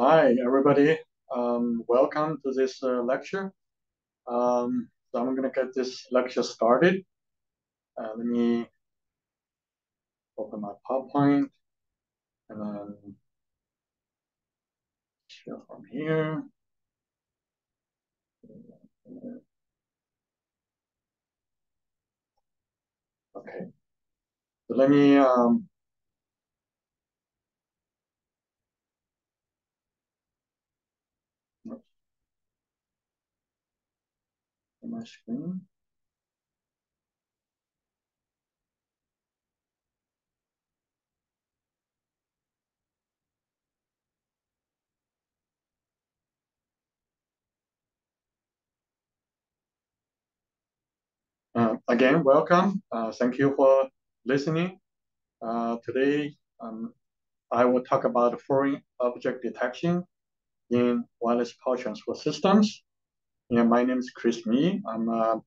Hi, everybody. Um, welcome to this uh, lecture. Um, so I'm going to get this lecture started. Uh, let me open my PowerPoint and then share from here. Okay. So let me um, my screen. Uh, again, welcome. Uh, thank you for listening. Uh, today, um, I will talk about foreign object detection in wireless power transfer systems. Yeah, my name is Chris Mi. I'm a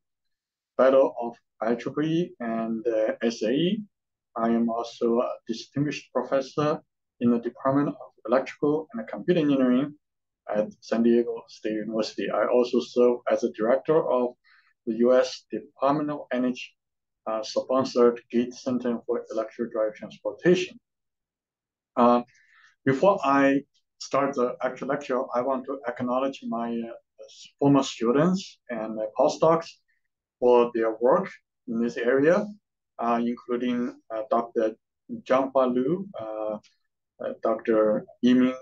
fellow of IEEE and uh, SAE. I am also a distinguished professor in the Department of Electrical and Computer Engineering at San Diego State University. I also serve as a director of the U.S. Department of Energy uh, sponsored Gates Center for Electric Drive Transportation. Uh, before I start the actual lecture, I want to acknowledge my uh, former students and postdocs for their work in this area, uh, including uh, Dr. Jianhua Liu, uh, Dr. Yiming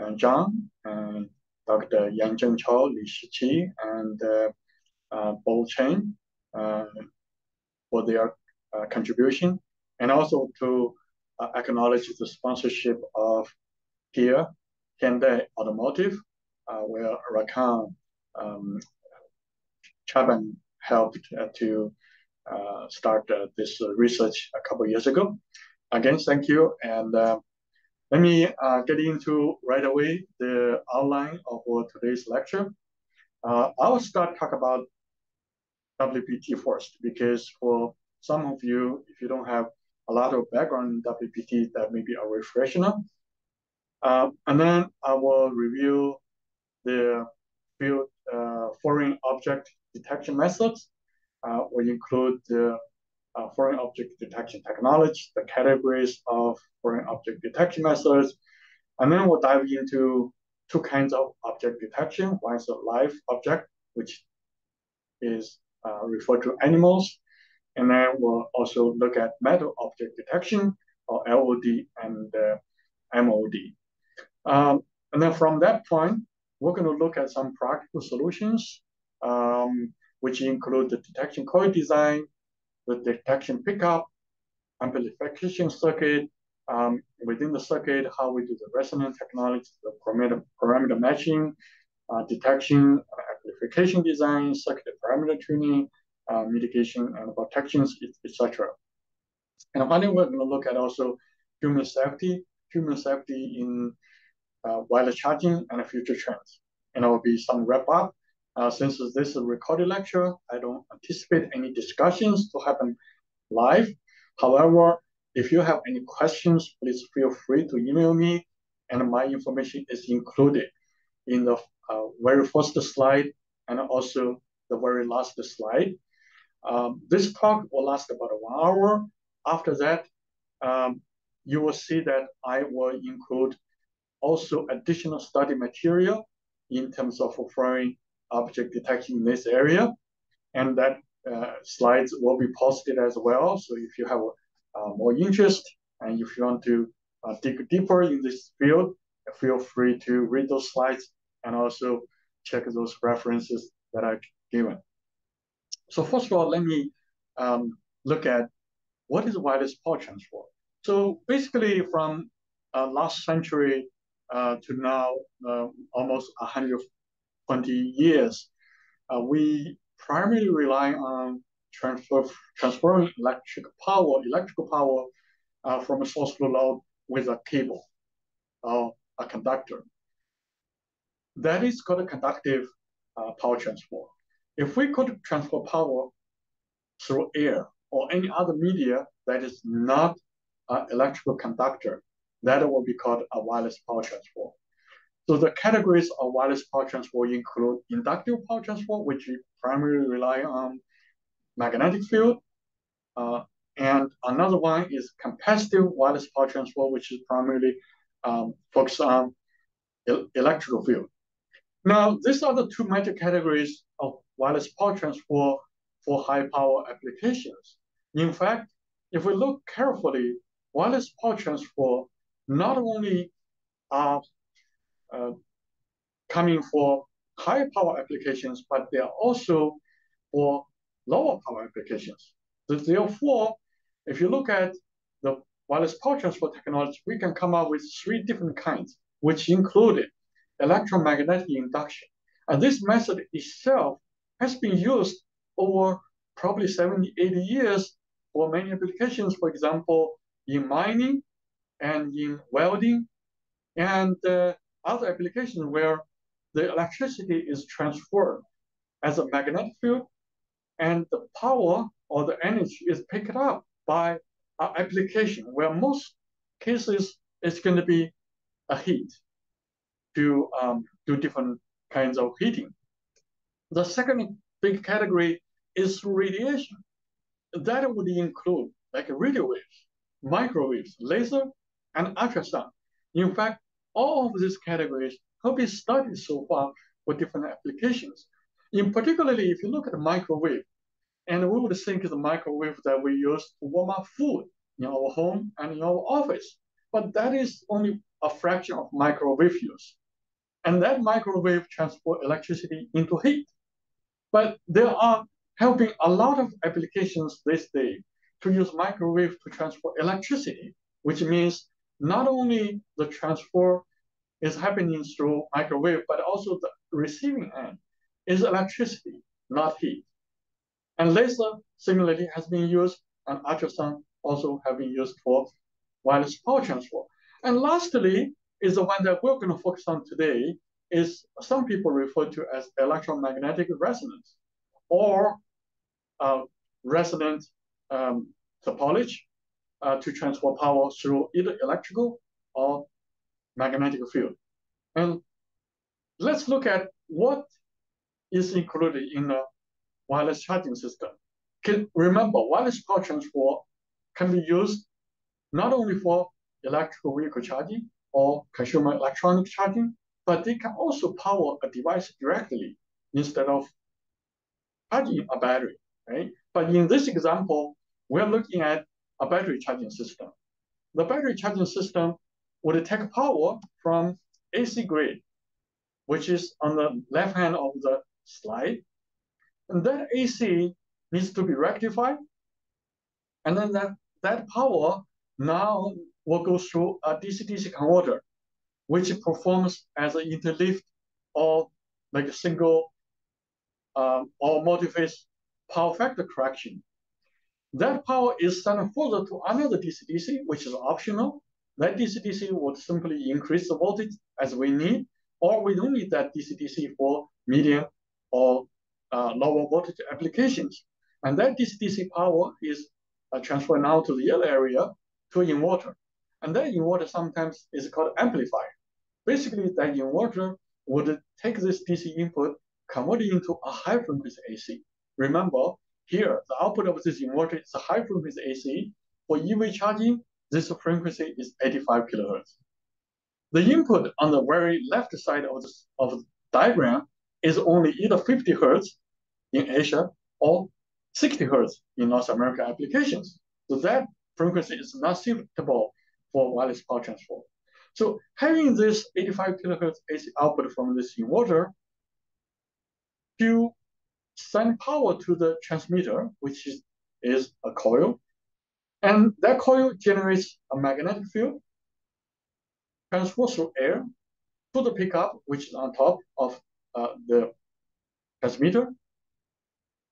Zhang, and Dr. Yanzheng Chao, Li Shiqi, and uh, Bo Chen uh, for their uh, contribution, and also to acknowledge the sponsorship of Kia Hyundai Automotive, where Rakan um, Chabaan helped to start this research a couple years ago. Again, thank you, and let me uh, get into right away the outline of today's lecture. Uh, I'll start talk about WPT first, because for some of you, if you don't have a lot of background in WPT, that may be a refresher. Uh, and then I will review the field uh, foreign object detection methods. Uh, we include the uh, foreign object detection technology, the categories of foreign object detection methods, and then we'll dive into two kinds of object detection. One is a live object, which is uh, refer to animals. And then we'll also look at metal object detection or LOD and uh, MOD. Um, and then from that point, we're going to look at some practical solutions, um, which include the detection coil design, the detection pickup, amplification circuit, um, within the circuit, how we do the resonance technology, the parameter, parameter matching, uh, detection, amplification design, circuit parameter tuning, uh, mitigation and protections, etc. And finally, we're going to look at also human safety, human safety in uh, wireless charging and future trends. And there will be some wrap up. Uh, since this is a recorded lecture, I don't anticipate any discussions to happen live. However, if you have any questions, please feel free to email me, and my information is included in the uh, very first slide and also the very last slide. Um, this talk will last about one hour. After that, um, you will see that I will include also additional study material in terms of foreign object detection in this area. And that uh, slides will be posted as well. So if you have uh, more interest and if you want to uh, dig deeper in this field, feel free to read those slides and also check those references that I've given. So first of all, let me um, look at what is wireless power transfer. So basically from uh, last century uh, to now, uh, almost 120 years, uh, we primarily rely on transfer, transferring electric power, electrical power uh, from a source to load with a cable or a conductor. That is called a conductive uh, power transfer. If we could transfer power through air or any other media that is not an electrical conductor, that will be called a wireless power transfer. So the categories of wireless power transfer include inductive power transfer, which primarily rely on magnetic field, uh, and another one is capacitive wireless power transfer, which is primarily um, focused on el electrical field. Now, these are the two major categories of wireless power transfer for high power applications. In fact, if we look carefully, wireless power transfer not only are uh, coming for high power applications, but they are also for lower power applications. So therefore, if you look at the wireless power transfer technology, we can come up with three different kinds, which included electromagnetic induction. And this method itself has been used over probably 70, 80 years for many applications, for example, in mining and in welding and uh, other applications where the electricity is transferred as a magnetic field and the power or the energy is picked up by an application where most cases it's going to be a heat to um, do different kinds of heating. The second big category is radiation. That would include like radio waves, microwaves, laser, and ultrasound. In fact, all of these categories have been studied so far for different applications. In particularly, if you look at the microwave, and we would think the microwave that we use to warm up food in our home and in our office. But that is only a fraction of microwave use. And that microwave transport electricity into heat. But there are helping a lot of applications this day to use microwave to transport electricity, which means not only the transfer is happening through microwave, but also the receiving end is electricity, not heat. And laser similarly has been used, and ultrasound also have been used for wireless power transfer. And lastly, is the one that we're going to focus on today, is some people refer to as electromagnetic resonance, or uh, resonant um, topology uh, to transfer power through either electrical or magnetic field. And let's look at what is included in a wireless charging system. Can, remember, wireless power transfer can be used not only for electrical vehicle charging or consumer electronic charging, but they can also power a device directly instead of charging a battery, right? But in this example, we're looking at a battery charging system. The battery charging system would take power from AC grid, which is on the left hand of the slide. And that AC needs to be rectified. And then that, that power now will go through a DC-DC converter, which performs as an interleaved or like a single um, or multi-phase power factor correction. That power is sent further to another DC-DC, which is optional. That DC-DC would simply increase the voltage as we need, or we don't need that DC-DC for medium or uh, lower voltage applications. And that DC-DC power is uh, transferred now to the other area to inverter. And that inverter sometimes is called amplifier. Basically, that inverter would take this DC input, convert it into a high frequency AC. Remember, here, the output of this inverter is a high frequency AC. For EV charging, this frequency is 85 kilohertz. The input on the very left side of the, of the diagram is only either 50 hertz in Asia or 60 hertz in North America applications. So that frequency is not suitable for wireless power transfer. So having this 85 kilohertz AC output from this inverter to send power to the transmitter, which is, is a coil. And that coil generates a magnetic field, transfers through air to the pickup, which is on top of uh, the transmitter.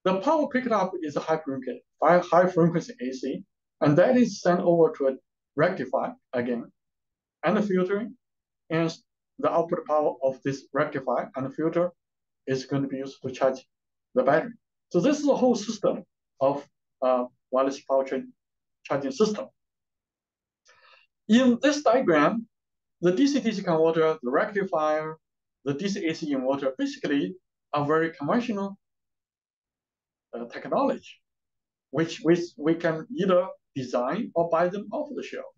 The power picked up is a high frequency, high frequency AC, and that is sent over to a rectifier again, and the filtering, and the output power of this rectifier and filter is going to be used to charge the battery. So this is a whole system of uh, wireless power chain charging system. In this diagram, the DC-DC converter, the rectifier, the DC-AC inverter basically are very conventional uh, technology, which we, we can either design or buy them off the shelf.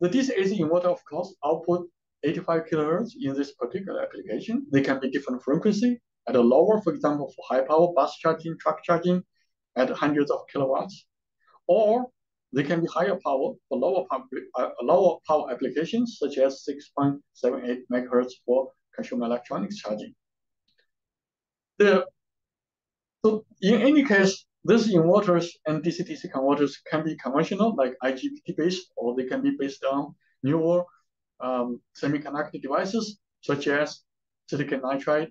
The DC-AC inverter, of course, output 85 kilohertz in this particular application. They can be different frequency at a lower, for example, for high power bus charging, truck charging at hundreds of kilowatts, or they can be higher power for lower power, uh, lower power applications such as 6.78 megahertz for consumer electronics charging. The, so in any case, these inverters and DC-DC converters can be conventional, like IGBT based, or they can be based on newer um, semiconductor devices, such as silicon nitride,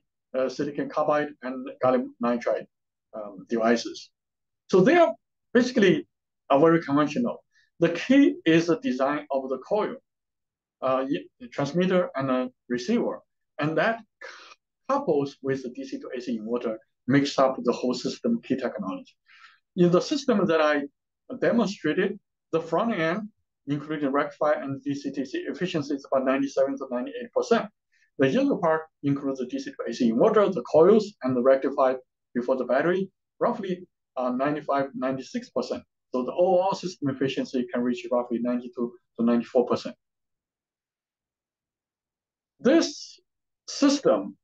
silicon carbide, and gallium nitride um, devices. So they are basically are very conventional. The key is the design of the coil, uh, transmitter and receiver. And that couples with the DC to AC inverter makes up the whole system key technology. In the system that I demonstrated, the front end, including rectifier and DC-DC efficiency is about 97 to 98%. The yellow part includes the DC to AC inverter, the coils, and the rectifier before the battery, roughly uh, 95, 96%. So the overall system efficiency can reach roughly 92 to 94%. This system,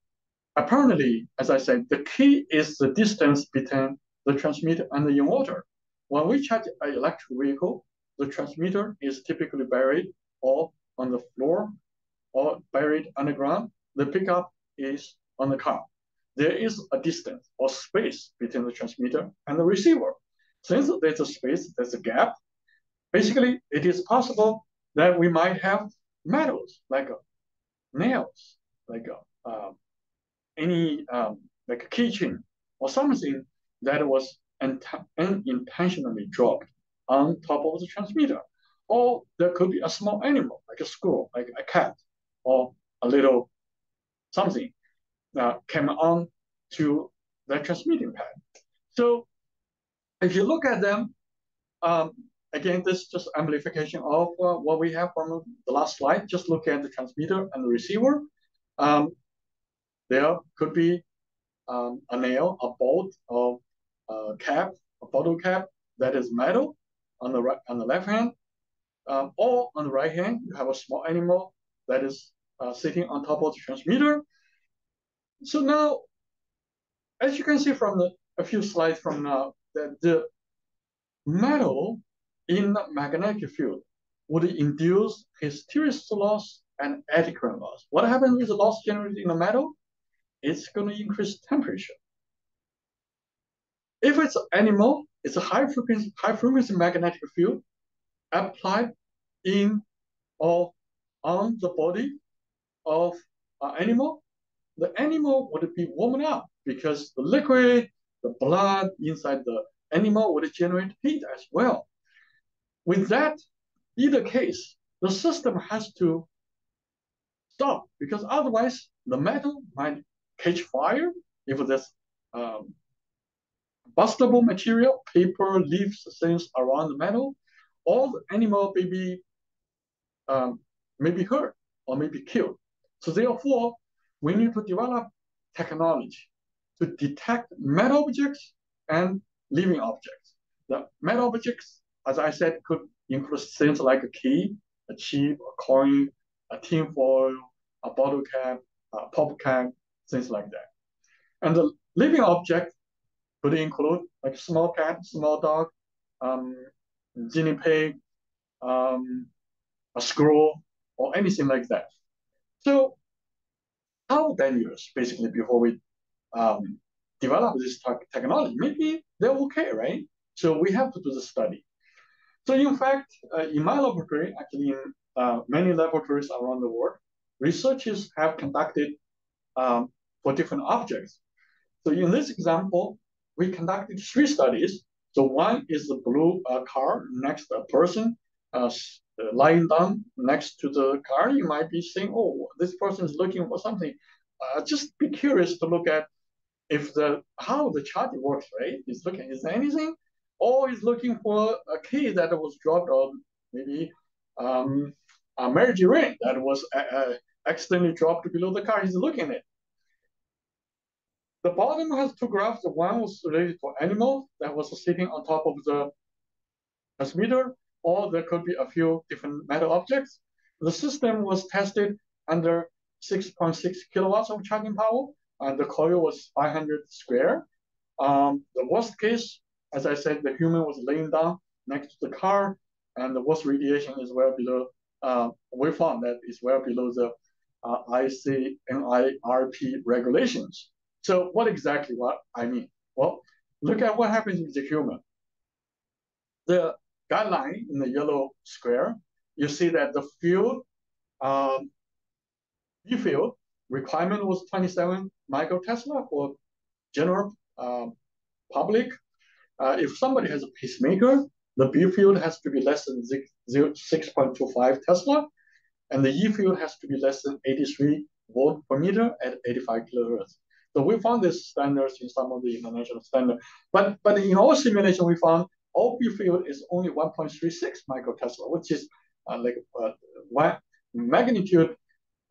apparently, as I said, the key is the distance between the transmitter and the inverter. When we charge an electric vehicle, the transmitter is typically buried or on the floor or buried underground. The pickup is on the car. There is a distance or space between the transmitter and the receiver. Since there's a space, there's a gap, basically it is possible that we might have metals like nails, like uh, any um, like a keychain or something that was unintentionally dropped on top of the transmitter. Or there could be a small animal, like a squirrel, like a cat, or a little something that came on to the transmitting pad. So if you look at them, um, again, this is just amplification of uh, what we have from the last slide. Just look at the transmitter and the receiver. Um, there could be um, a nail, a bolt, or a cap, a bottle cap that is metal on the right, on the left hand, um, or on the right hand, you have a small animal that is uh, sitting on top of the transmitter. So now, as you can see from the a few slides from now, that the metal in the magnetic field would induce hysteresis loss and eddy current loss. What happens with the loss generated in the metal? It's going to increase temperature. If it's animal, it's a high frequency, high frequency magnetic field applied in or on the body of an animal, the animal would be warmed up because the liquid the blood inside the animal would generate heat as well. With that be the case, the system has to stop because otherwise the metal might catch fire if there's um, bustable material, paper, leaves, things around the metal, all the animal may be, um, may be hurt or may be killed. So therefore, we need to develop technology to detect metal objects and living objects. The metal objects, as I said, could include things like a key, a chip, a coin, a tin foil, a bottle cap, a pop can, things like that. And the living object could include like a small cat, small dog, um, guinea pig, um, a squirrel, or anything like that. So how dangerous, basically, before we um, develop this technology. Maybe they're okay, right? So we have to do the study. So in fact, uh, in my laboratory, actually in uh, many laboratories around the world, researchers have conducted um, for different objects. So in this example, we conducted three studies. So one is the blue uh, car next a person uh, lying down next to the car. You might be saying, oh, this person is looking for something. Uh, just be curious to look at if the how the chart works, right? Is looking is there anything, or is looking for a key that was dropped or maybe um, uh, ring that was uh, uh, accidentally dropped below the car he's looking at. The bottom has two graphs. The one was related to animal that was sitting on top of the transmitter, or there could be a few different metal objects. The system was tested under 6.6 kilowatts of charging power, and the coil was 500 square. Um, the worst case, as I said, the human was laying down next to the car, and the worst radiation is well below, uh, we found that is well below the uh, ICNIRP regulations. So what exactly what I mean? Well, look at what happens with the human. The guideline in the yellow square, you see that the field, um, E field requirement was 27 microtesla for general uh, public. Uh, if somebody has a pacemaker, the B field has to be less than 6.25 Tesla, and the E field has to be less than 83 volt per meter at 85 kilohertz. So we found these standards in some of the international standards. But, but in our simulation, we found all field is only 1.36 microtesla, which is uh, like uh, one magnitude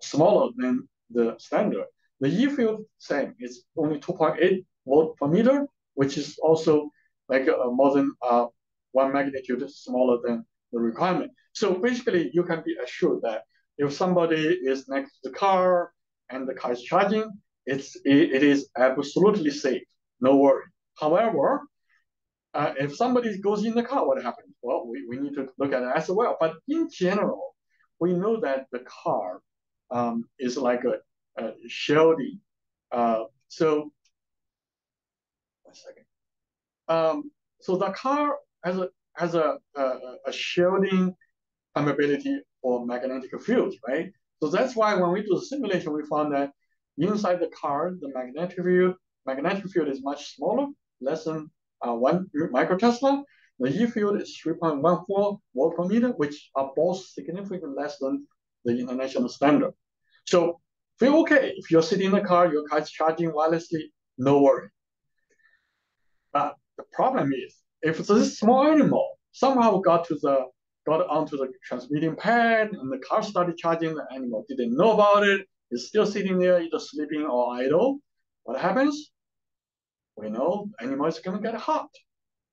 smaller than the standard. The E field, same, it's only 2.8 volt per meter, which is also like uh, more than uh, one magnitude smaller than the requirement. So basically, you can be assured that if somebody is next to the car and the car is charging, it's it, it is absolutely safe. No worry. However, uh, if somebody goes in the car, what happens? Well, we, we need to look at it as well. But in general, we know that the car um, is like a, a shielding. Uh, so, one second. Um, so the car has a has a, a, a shielding permeability for magnetic fields, right? So that's why when we do the simulation, we found that inside the car, the magnetic field magnetic field is much smaller, less than uh, one microtesla. The E field is 3.14 volt per meter, which are both significantly less than the international standard. So feel okay. If you're sitting in the car, your car is charging wirelessly, no worry. But the problem is, if this small animal somehow got to the got onto the transmitting pad and the car started charging, the animal didn't know about it, it's still sitting there either sleeping or idle, what happens? We know the animal is gonna get hot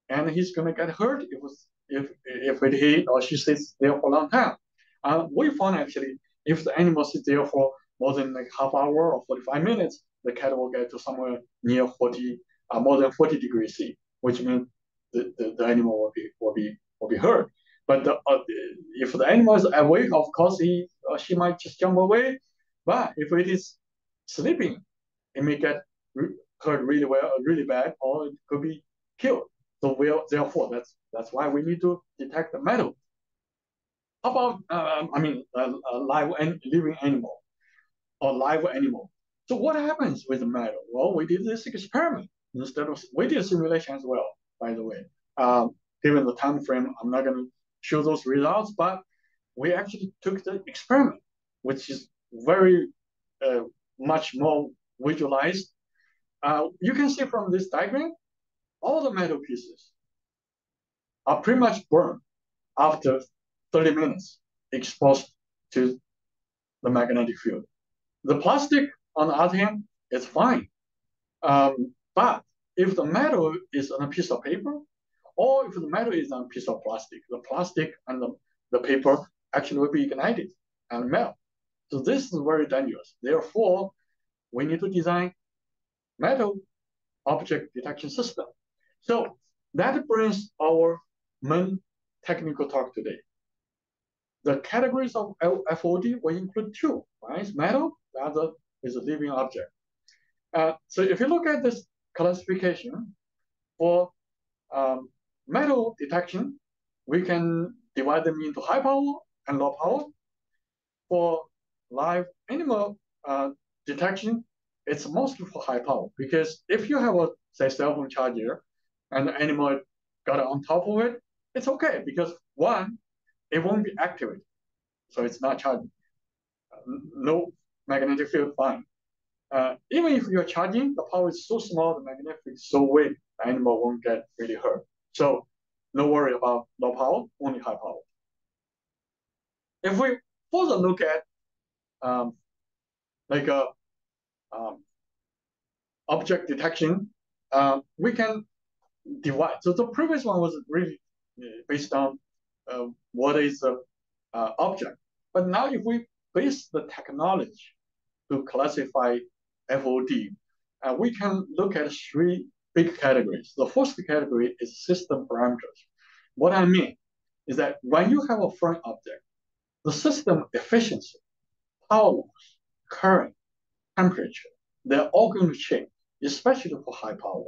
and he's gonna get hurt if if if it, he or she sits there for a long time. Uh, we found actually if the animal sits there for more than like half hour or 45 minutes, the cat will get to somewhere near 40, uh, more than 40 degrees C, which means the, the, the animal will be will be will be hurt. But the, uh, if the animal is awake, of course he or she might just jump away. But if it is sleeping, it may get hurt really well, really bad, or it could be killed. So we are, therefore that's that's why we need to detect the metal. How about um, I mean a, a live and living animal or live animal? So what happens with the metal? Well, we did this experiment instead of we did simulation as well by the way. Um, given the time frame, I'm not going to show those results, but we actually took the experiment, which is very uh, much more visualized. Uh, you can see from this diagram, all the metal pieces are pretty much burned after 30 minutes exposed to the magnetic field. The plastic, on the other hand, is fine. Um, but if the metal is on a piece of paper, or if the metal is on a piece of plastic, the plastic and the, the paper actually will be ignited and melt. So this is very dangerous. Therefore, we need to design metal object detection system. So that brings our main technical talk today. The categories of FOD will include two, right? Metal, the other is a living object. Uh, so if you look at this classification for um, metal detection, we can divide them into high power and low power. For live animal uh, detection, it's mostly for high power because if you have a say cell phone charger and the animal got on top of it, it's okay because one, it won't be activated, so it's not charging. Uh, no magnetic field, fine. Uh, even if you're charging, the power is so small, the magnetic field is so weak, the animal won't get really hurt. So no worry about low power, only high power. If we further look at um, like a um, object detection, uh, we can divide. So the previous one was really uh, based on uh, what is the uh, object. But now if we base the technology to classify FOD, uh, we can look at three big categories. The first category is system parameters. What I mean is that when you have a foreign object, the system efficiency, power loss, current, temperature, they're all going to change, especially for high power.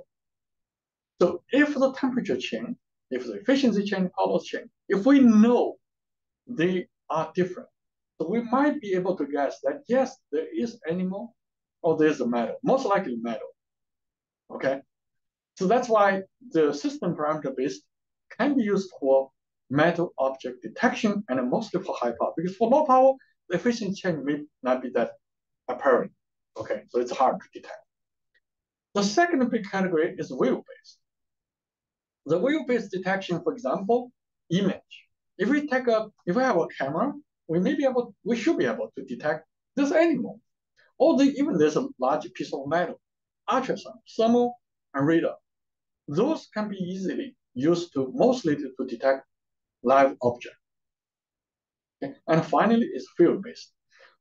So if the temperature change, if the efficiency change, power change, if we know they are different, so we might be able to guess that yes, there is animal or there's a metal, most likely metal. Okay, so that's why the system parameter based can be used for metal object detection and mostly for high power. Because for low power, the efficiency change may not be that apparent. Okay, so it's hard to detect. The second big category is wave-based. The wave-based detection, for example, image. If we take a, if we have a camera, we may be able, we should be able to detect this animal. Or the, even there's a large piece of metal, ultrasound, thermal, and radar. Those can be easily used to mostly to, to detect live object. Okay. And finally, is field-based.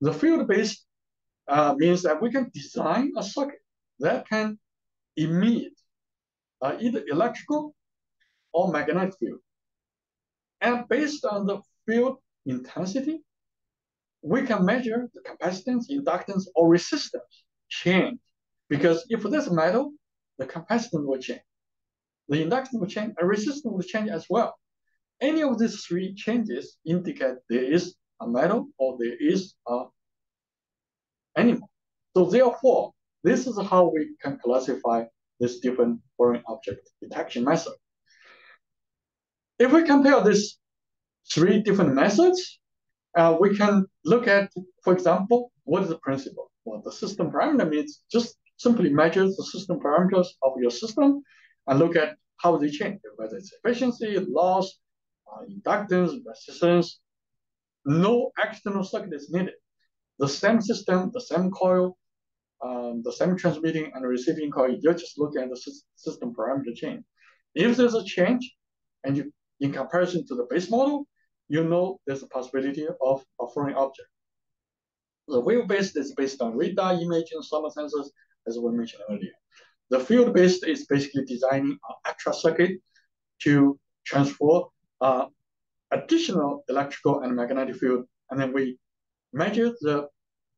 The field-based uh, means that we can design a circuit that can emit uh, either electrical or magnetic field. And based on the field intensity, we can measure the capacitance, inductance, or resistance change. Because if there's metal, the capacitance will change. The inductance will change, and resistance will change as well. Any of these three changes indicate there is a metal or there is a animal. So therefore, this is how we can classify this different foreign object detection method. If we compare these three different methods, uh, we can look at, for example, what is the principle? Well, the system parameter means just simply measures the system parameters of your system and look at how they change, whether it's efficiency, loss, uh, inductance, resistance. No external circuit is needed. The same system, the same coil, um, the same transmitting and receiving coil, you're just looking at the system parameter change. If there's a change, and you in comparison to the base model, you know there's a possibility of a foreign object. The wave-based is based on radar imaging, solar sensors, as we mentioned earlier. The field-based is basically designing an extra circuit to transfer uh, additional electrical and magnetic field, and then we measure the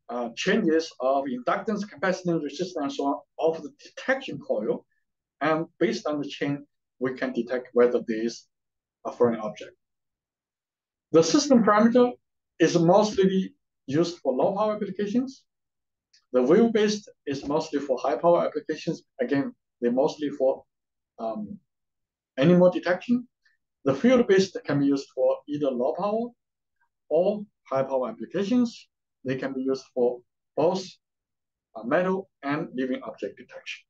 uh, changes of inductance, capacitance, resistance, and so on of the detection coil, and based on the change, we can detect whether there is a foreign object. The system parameter is mostly used for low power applications. The wave-based is mostly for high power applications. Again, they're mostly for um, animal detection. The field-based can be used for either low power or high power applications. They can be used for both uh, metal and living object detection.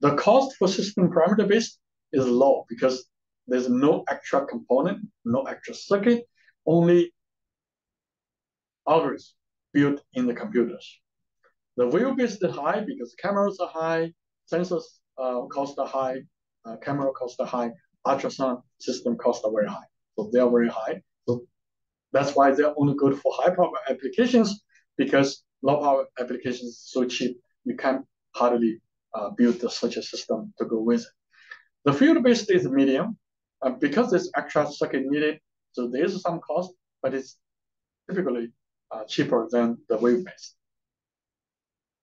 The cost for system parameter based is low because there's no extra component, no extra circuit, only algorithms built in the computers. The wave-based is high because cameras are high, sensors uh, cost are high, uh, camera cost are high, ultrasound system cost are very high. So they are very high. That's why they're only good for high power applications because low power applications is so cheap, you can hardly uh, build such a system to go with it. The field-based is medium. Because there's extra circuit needed, so there is some cost, but it's typically uh, cheaper than the wave-based.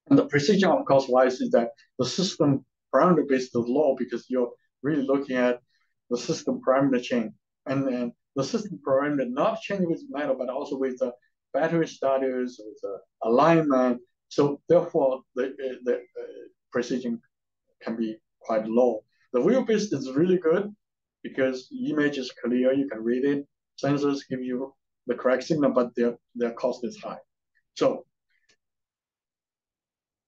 And the precision, of course, wise is that the system parameter-based is low because you're really looking at the system parameter chain. And then the system program parameter not changing with metal, but also with the battery status, with the alignment. So therefore, the, the uh, precision can be quite low. The wave-based is really good because image is clear, you can read it. Sensors give you the correct signal, but their, their cost is high. So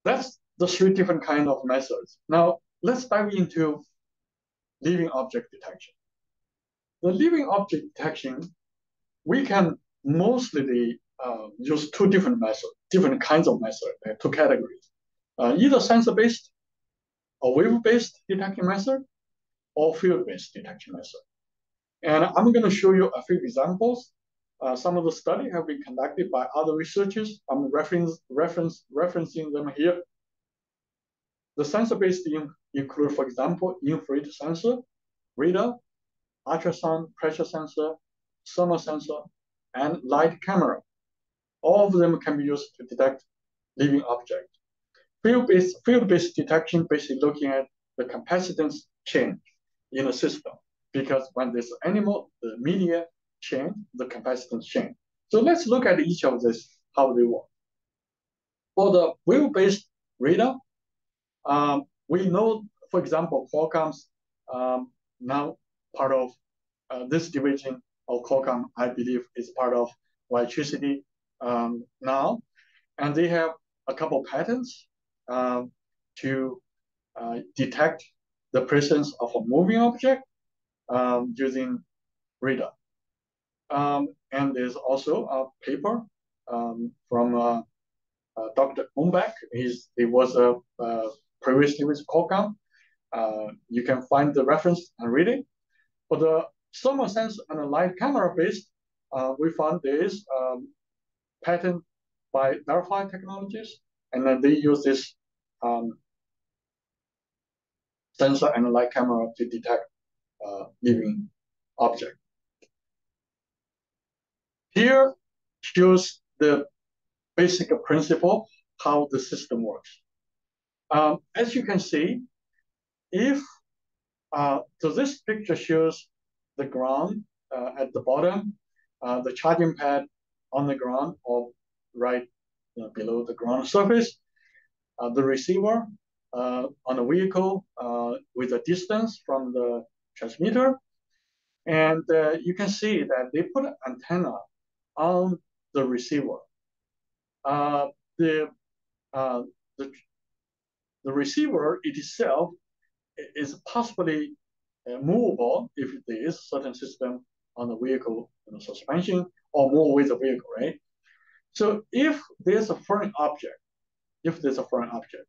that's the three different kind of methods. Now let's dive into living object detection. The living object detection, we can mostly uh, use two different methods, different kinds of methods, uh, two categories. Uh, either sensor-based or wave-based detection method or field-based detection method. And I'm going to show you a few examples. Uh, some of the study have been conducted by other researchers. I'm reference, reference, referencing them here. The sensor-based in, include, for example, infrared sensor, radar, ultrasound pressure sensor, thermal sensor, and light camera. All of them can be used to detect living objects. Field-based field-based detection basically looking at the capacitance change in a system because when there's animal, the media change, the capacitance change. So let's look at each of these, how they work. For the wave-based radar, um, we know, for example, Qualcomm's um, now part of uh, this division of Qualcomm, I believe, is part of WiTricity um, now, and they have a couple patents um, to uh, detect the presence of a moving object um, using radar. Um, and there's also a paper um, from uh, uh, Dr. Umbach. He's, he was uh, previously with Qualcomm. Uh, you can find the reference and read it. For the thermal sense and the light camera based, uh, we found this um, patent by Delphi Technologies, and then they use this um, sensor and light camera to detect uh, living object. Here shows the basic principle how the system works. Um, as you can see, if uh, so this picture shows the ground uh, at the bottom, uh, the charging pad on the ground or right you know, below the ground surface, uh, the receiver uh, on the vehicle uh, with a distance from the transmitter. And you can see that they put an antenna on the receiver. the, the, the receiver itself is possibly uh, movable if there is certain system on the vehicle you know, suspension or move with the vehicle, right? So if there's a foreign object, if there's a foreign object,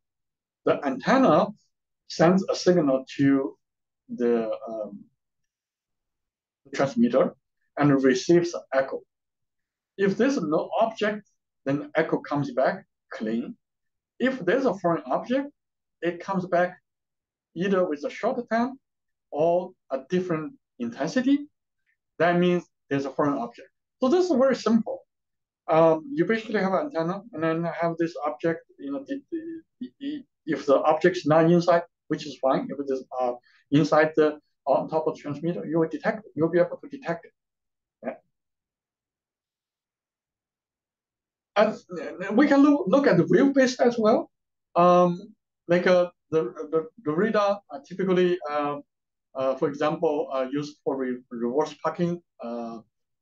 the antenna sends a signal to the um, transmitter and receives an echo. If there's no object, then the echo comes back clean. If there's a foreign object, it comes back either with a short time or a different intensity. That means there's a foreign object. So this is very simple. Um, you basically have an antenna and then have this object, you know, the, the, the, if the object is not inside, which is fine. If it is uh, inside the on top of the transmitter, you will detect it. You'll be able to detect it. Yeah. And we can look, look at the wave-based as well. Um, like uh, the, the, radar are typically, uh, uh, for example, uh, used for re reverse parking uh,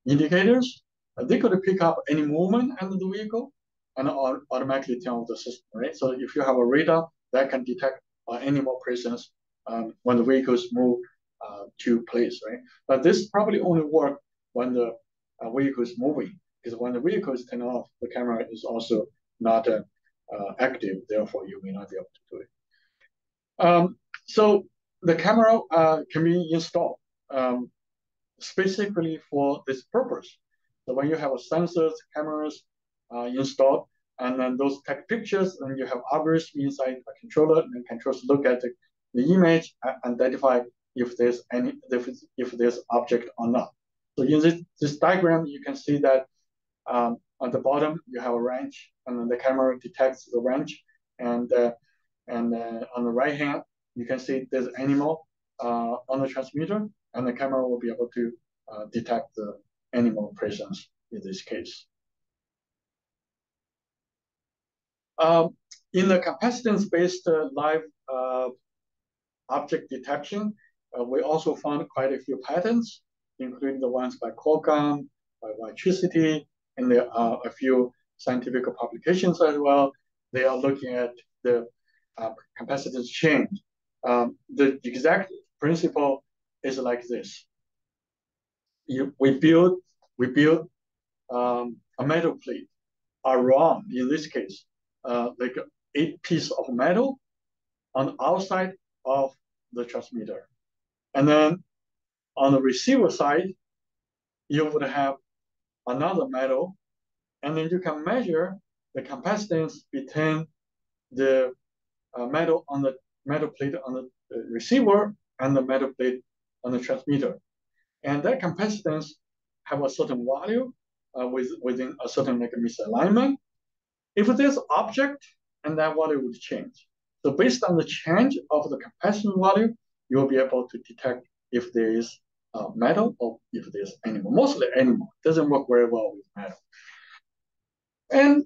indicators. They could pick up any movement under the vehicle and automatically turn off the system, right? So if you have a radar that can detect uh, animal presence um, when the vehicles move to place, right? But this probably only work when the vehicle is moving, because when the vehicle is turned off, the camera is also not uh, uh, active, therefore you may not be able to do it. Um, so the camera uh, can be installed um, specifically for this purpose. So when you have a sensors, cameras installed, and then those take pictures, and you have algorithms inside a controller, and controllers look at the, the image and identify if there's any if, if there's object or not. So in this, this diagram, you can see that um, on the bottom you have a wrench, and then the camera detects the wrench, and uh, and uh, on the right hand you can see this animal uh, on the transmitter, and the camera will be able to uh, detect the animal presence in this case. Um, in the capacitance-based uh, live uh, object detection, uh, we also found quite a few patents, including the ones by Qualcomm, by WiTricity, and there are a few scientific publications as well. They are looking at the uh, capacitance change. Um, the exact principle is like this. You, we build we build um, a metal plate around, in this case, uh, like eight piece of metal on the outside of the transmitter. And then on the receiver side, you would have another metal, and then you can measure the capacitance between the metal on the metal plate on the receiver and the metal plate on the transmitter. And that capacitance have a certain value uh, with, within a certain like misalignment. If there's object, and that value would change. So based on the change of the capacitance value, you'll be able to detect if there is uh, metal or if there's animal. Mostly animal. It Doesn't work very well with metal. And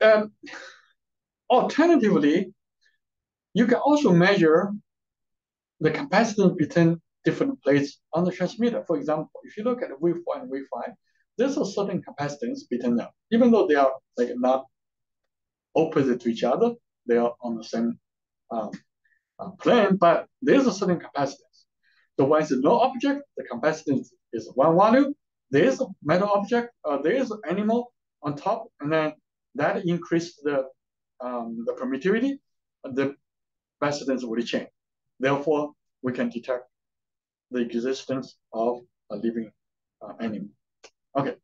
um, alternatively, you can also measure the capacitance between different plates on the transmitter. For example, if you look at V4 and V5, there's a certain capacitance between them. Even though they are like not opposite to each other, they are on the same um, uh, plane, but there's a certain capacitance. So when it's no object, the capacitance is one value. There is a metal object, uh, there is an animal on top, and then that increases the um, the permittivity, the capacitance will change. Therefore, we can detect the existence of a living uh, animal. Okay.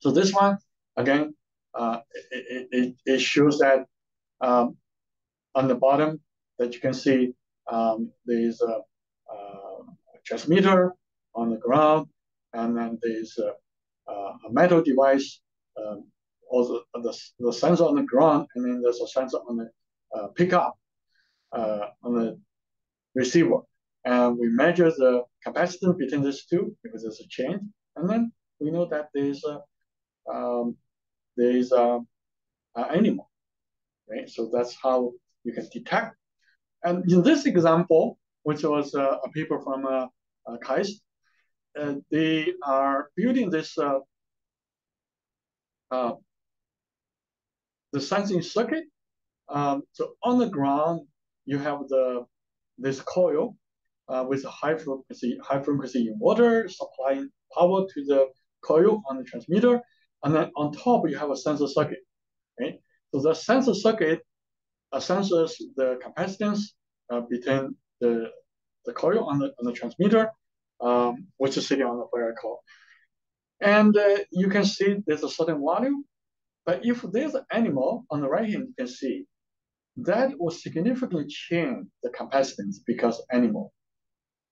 So this one, again, uh, it, it, it shows that um, on the bottom that you can see um, there is a, a, transmitter on the ground, and then there's a, a metal device, um, also the, the sensor on the ground, and then there's a sensor on the uh, pickup uh, on the receiver. And we measure the capacitance between these two because there's a change. And then we know that there's a um, there's a, a animal, right? So that's how you can detect. And in this example, which was uh, a paper from uh, uh, uh, they are building this uh, uh, the sensing circuit. Um, so on the ground, you have the this coil uh, with a high frequency high frequency inverter supplying power to the coil on the transmitter, and then on top you have a sensor circuit. Right? So the sensor circuit uh, senses the capacitance uh, between the the coil on the on the transmitter, um, which is sitting on the wire coil. And uh, you can see there's a certain value, but if there's an animal on the right hand, you can see that will significantly change the capacitance because animal.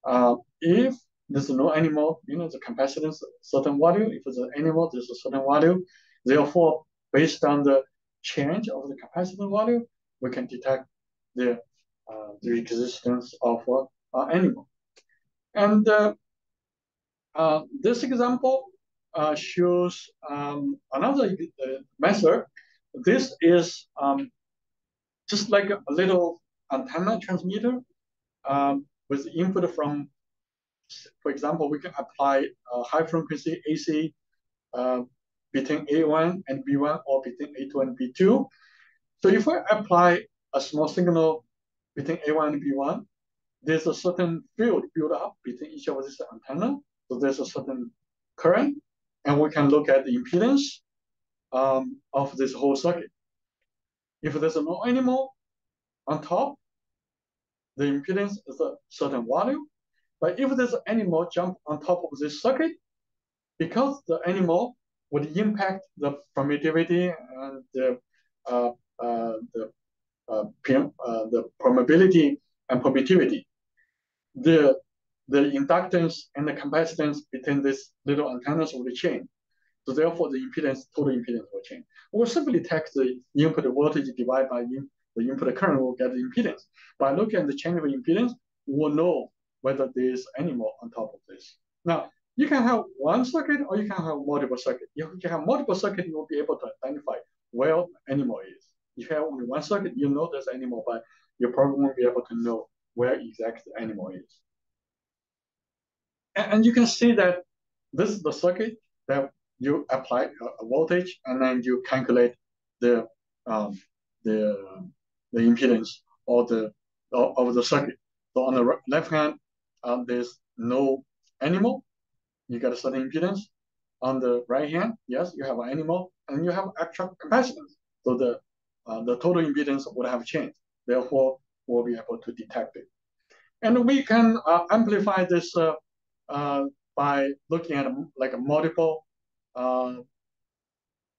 Uh, if there's no animal, you know, the capacitance certain value. If it's an animal, there's a certain value. Therefore, based on the change of the capacitance value, we can detect the uh, the existence of an uh, animal. And uh, uh, this example uh, shows um, another method. This is um, just like a little antenna transmitter um, with input from, for example, we can apply high frequency AC uh, between A1 and B1 or between A2 and B2. So if I apply a small signal between A1 and B1, there's a certain field built up between each of these antenna. So there's a certain current, and we can look at the impedance um, of this whole circuit. If there's no animal on top, the impedance is a certain value. But if there's an animal jump on top of this circuit, because the animal would impact the permittivity and the uh, uh, the uh, uh, the permeability and permittivity, the the inductance and the capacitance between these little antennas will change. So therefore, the impedance, total impedance will change. We'll simply take the input voltage divided by in, the input current, we'll get the impedance. By looking at the change of impedance, we'll know whether there's any more on top of this. Now, you can have one circuit or you can have multiple circuits. If you have multiple circuits, you will be able to identify where animal is. If you have only one circuit, you know there's animal, but you probably won't be able to know where exactly the animal is. And, and you can see that this is the circuit that you apply a, voltage and then you calculate the um, the the impedance or the of the circuit. So on the left hand, um, there's no animal. You get a certain impedance. on the right hand, yes, you have an animal and you have actual capacitance. So the uh, the total impedance would have changed. Therefore, we'll be able to detect it. And we can uh, amplify this uh, uh by looking at like multiple uh,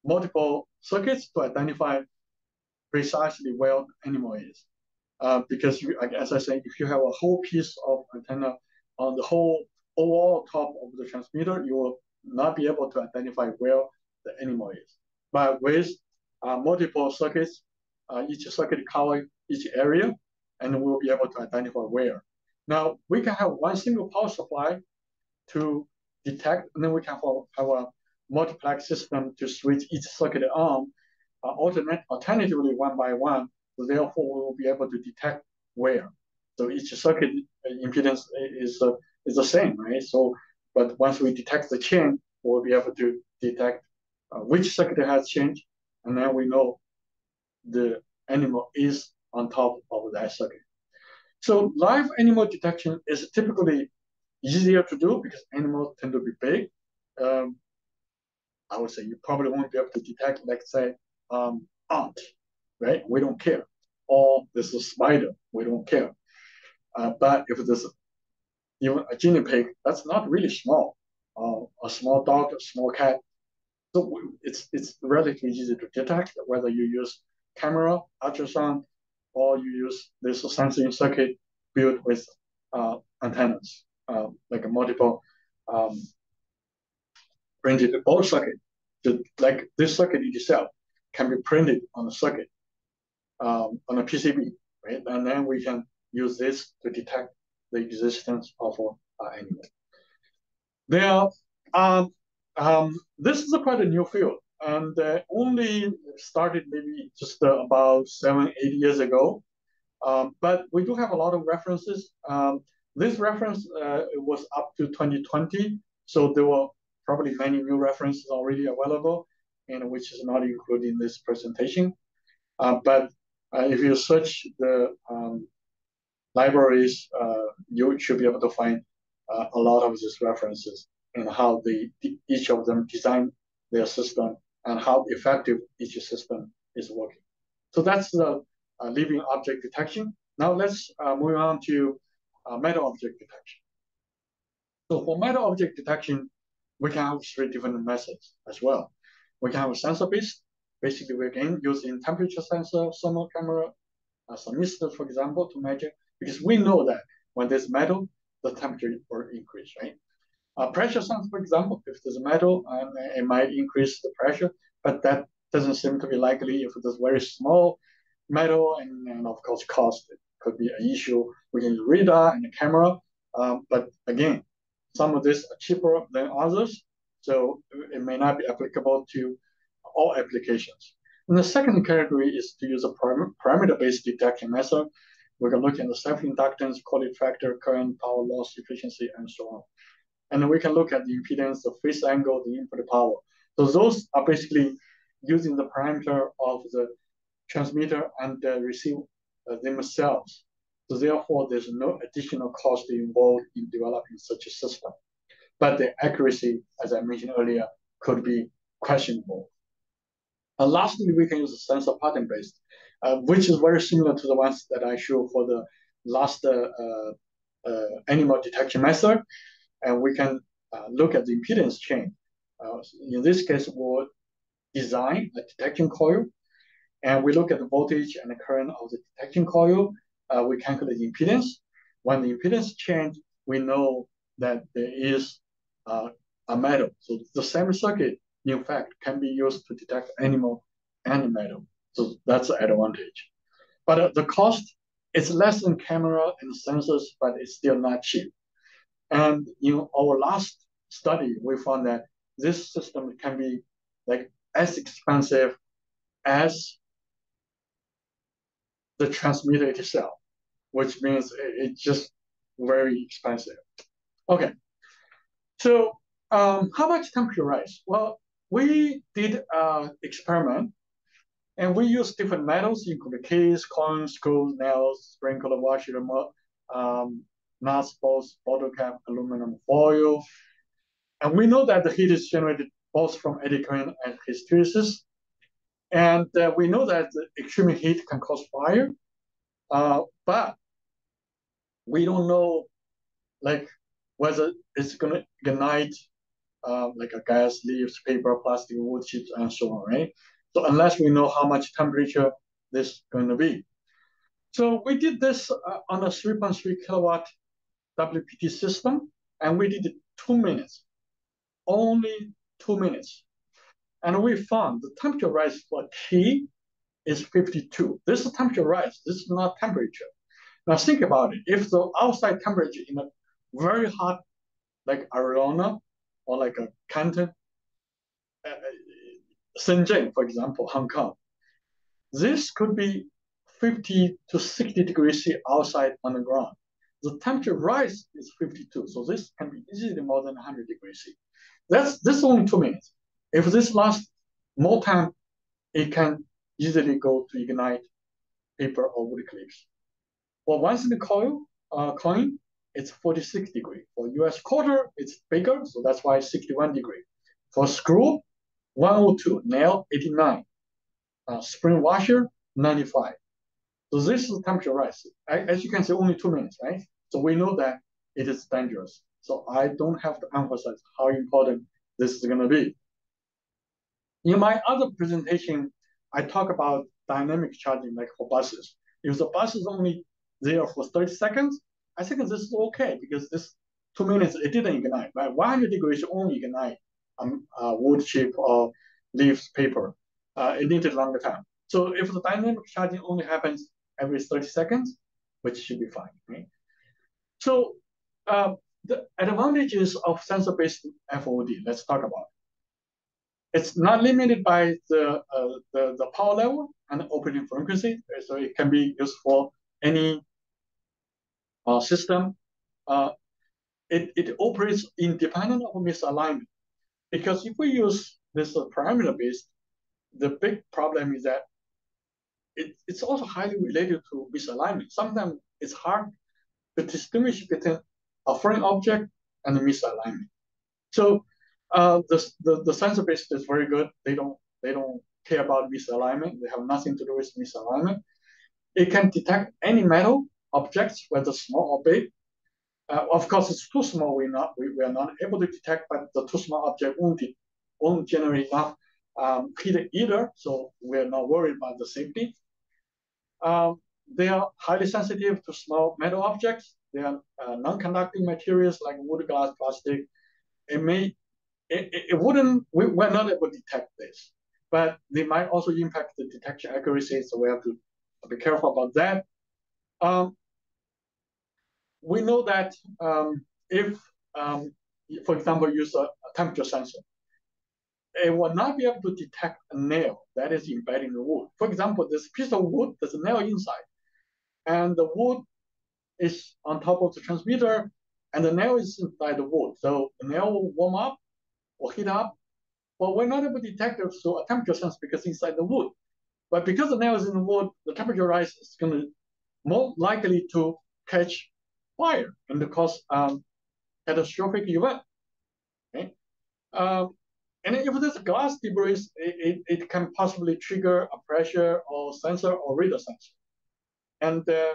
multiple circuits to identify precisely where the animal is. Uh, because you, as I said, if you have a whole piece of antenna on the whole overall top of the transmitter, you will not be able to identify where the animal is. But with uh, multiple circuits, uh, each circuit cover each area, and we'll be able to identify where. Now, we can have one single power supply to detect, and then we can have, have a multiplex system to switch each circuit on, uh, alternate, alternatively one by one. So therefore, we will be able to detect where. So each circuit impedance is uh, is the same, right? So, but once we detect the change, we'll be able to detect uh, which circuit has changed, and then we know the animal is on top of that circuit. So live animal detection is typically easier to do because animals tend to be big. Um, I would say you probably won't be able to detect, let's say, um, ant, right? We don't care. Or this is spider, we don't care. Uh, but if there's even a guinea pig, that's not really small. Uh, a small dog, a small cat. So it's it's relatively easy to detect whether you use camera, ultrasound, or you use this sensing circuit built with uh, antennas, uh, like a multiple um, printed both circuit. The, like this circuit itself can be printed on a circuit um, on a PCB, right? And then we can use this to detect the existence of an animal. There, um, um, this is a quite a new field and uh, only started maybe just uh, about seven, eight years ago. Um, but we do have a lot of references. Um, this reference uh, was up to 2020, so there were probably many new references already available, and which is not included in this presentation. Uh, but uh, if you search the um, libraries, uh, you should be able to find a lot of these references and how they each of them design their system and how effective each system is working. So that's the uh, living object detection. Now let's uh, move on to uh, metal object detection. So for metal object detection, we can have three different methods as well. We can have a sensor-based. Basically, we can using temperature sensor, thermal camera, uh, thermistor, for example, to measure because we know that when there's metal, the temperature will increase, right? Uh, pressure sensor, for example, if there's a metal, um, it might increase the pressure, but that doesn't seem to be likely if there's very small metal, and, and of course, cost could be an issue. We can use radar and the camera, um, but again, some of these are cheaper than others, so it may not be applicable to all applications. And the second category is to use a parameter-based detection method, we can look at the self-inductance, quality factor, current, power loss, efficiency, and so on. And we can look at the impedance, the phase angle, the input power. So those are basically using the parameter of the transmitter and the receiver uh, themselves. So therefore, there's no additional cost involved in developing such a system. But the accuracy, as I mentioned earlier, could be questionable. And lastly, we can use a sensor pattern-based uh, which is very similar to the ones that I showed for the last uh, uh, animal detection method. And we can look at the impedance chain. in this case, we'll design a detection coil, and we look at the voltage and the current of the detection coil. We calculate impedance. When the impedance change, we know that there is uh, a metal. So the same circuit, in fact, can be used to detect animal and metal. So that's the advantage. But uh, the cost is less than camera and sensors, but it's still not cheap. And in our last study, we found that this system can be like as expensive as the transmitter itself, which means it's just very expensive. Okay, so um, how much temperature rise? Well, we did an experiment and we use different metals, including keys, coins, screws, nails, sprinkler, washer, um, nuts, bolts, bottle cap, aluminum foil. And we know that the heat is generated both from eddy current and hysteresis. And uh, we know that extreme heat can cause fire, uh, but we don't know like whether it's going to ignite uh, like a gas, leaves, paper, plastic, wood chips, and so on, right? So unless we know how much temperature this is going to be. So we did this uh, on a 3.3 kilowatt WPT system, and we did it two minutes, only two minutes. And we found the temperature rise for T is 52. This is temperature rise, this is not temperature. Now think about it. If the outside temperature in a very hot, like Arizona or like a Canton, uh, Shenzhen, for example, Hong Kong, this could be 50 to 60 degrees C outside on the ground. The temperature rise is 52, so this can be easily more than 100 degrees C. That's this is only two minutes. If this lasts more time, it can easily go to ignite paper or wood clips. For once in the coil uh, coin, it's 46 degree. For US quarter, it's bigger, so that's why 61 degree. For screw, 102, nail 89, uh, spring washer 95. So this is temperature rise. As you can see, only two minutes, right? So we know that it is dangerous. So I don't have to emphasize how important this is going to be. In my other presentation, I talk about dynamic charging like for buses. If the bus is only there for 30 seconds, I think this is okay because this two minutes, it didn't ignite, right? 100 degrees only ignite um, uh, wood chip or leaves paper. Uh, it needed longer time. So if the dynamic charging only happens every 30 seconds, which should be fine, right? So uh, the advantages of sensor-based FOD, let's talk about. It's not limited by the, uh, the, the power level and operating frequency, so it can be used for any uh, system. Uh, it, it operates independent of misalignment. Because if we use this uh, parameter-based, the big problem is that it, it's also highly related to misalignment. Sometimes it's hard to distinguish between a foreign object and misalignment. So uh, the, the, the sensor base is very good. They don't they don't care about misalignment. They have nothing to do with misalignment. It can detect any metal objects, whether small or big. Uh, of course, it's too small. We're not we, we are not able to detect, but the too small object won't won't generate enough um, heat either. So we're not worried about the safety. Um, they are highly sensitive to small metal objects. They are uh, non-conducting materials like wood, glass, plastic. It may, it, it wouldn't, we, we're not able to detect this, but they might also impact the detection accuracy, so we have to be careful about that. Um, we know that um, if, um, for example, use a, a, temperature sensor, it will not be able to detect a nail that is embedded in the wood. For example, this piece of wood, there's a nail inside, and the wood is on top of the transmitter, and the nail is inside the wood. So the nail will warm up or heat up, but we're not able to detect it through a temperature sense because inside the wood. But because the nail is in the wood, the temperature rise is going to more likely to catch fire and to cause um, catastrophic event. Okay? Um, and if there's glass debris, it, it, it, can possibly trigger a pressure or sensor or radar sensor. And uh,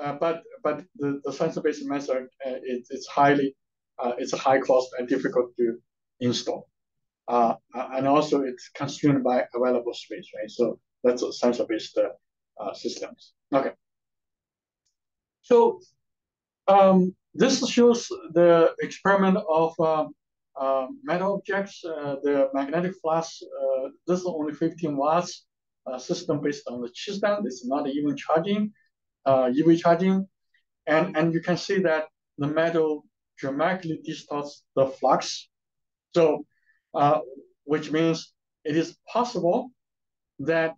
uh, but but the, the sensor-based method uh, it, it's highly uh, it's a high cost and difficult to install. Uh, and also it's constrained by available space, right? So that's a sensor-based uh, systems. Okay. So um, this shows the experiment of um, uh, metal objects. Uh, the magnetic flux, uh, this is only 15 watts uh, system based on the Qi It's not even charging, EV uh, charging. And, and you can see that the metal dramatically distorts the flux. So, uh, which means it is possible that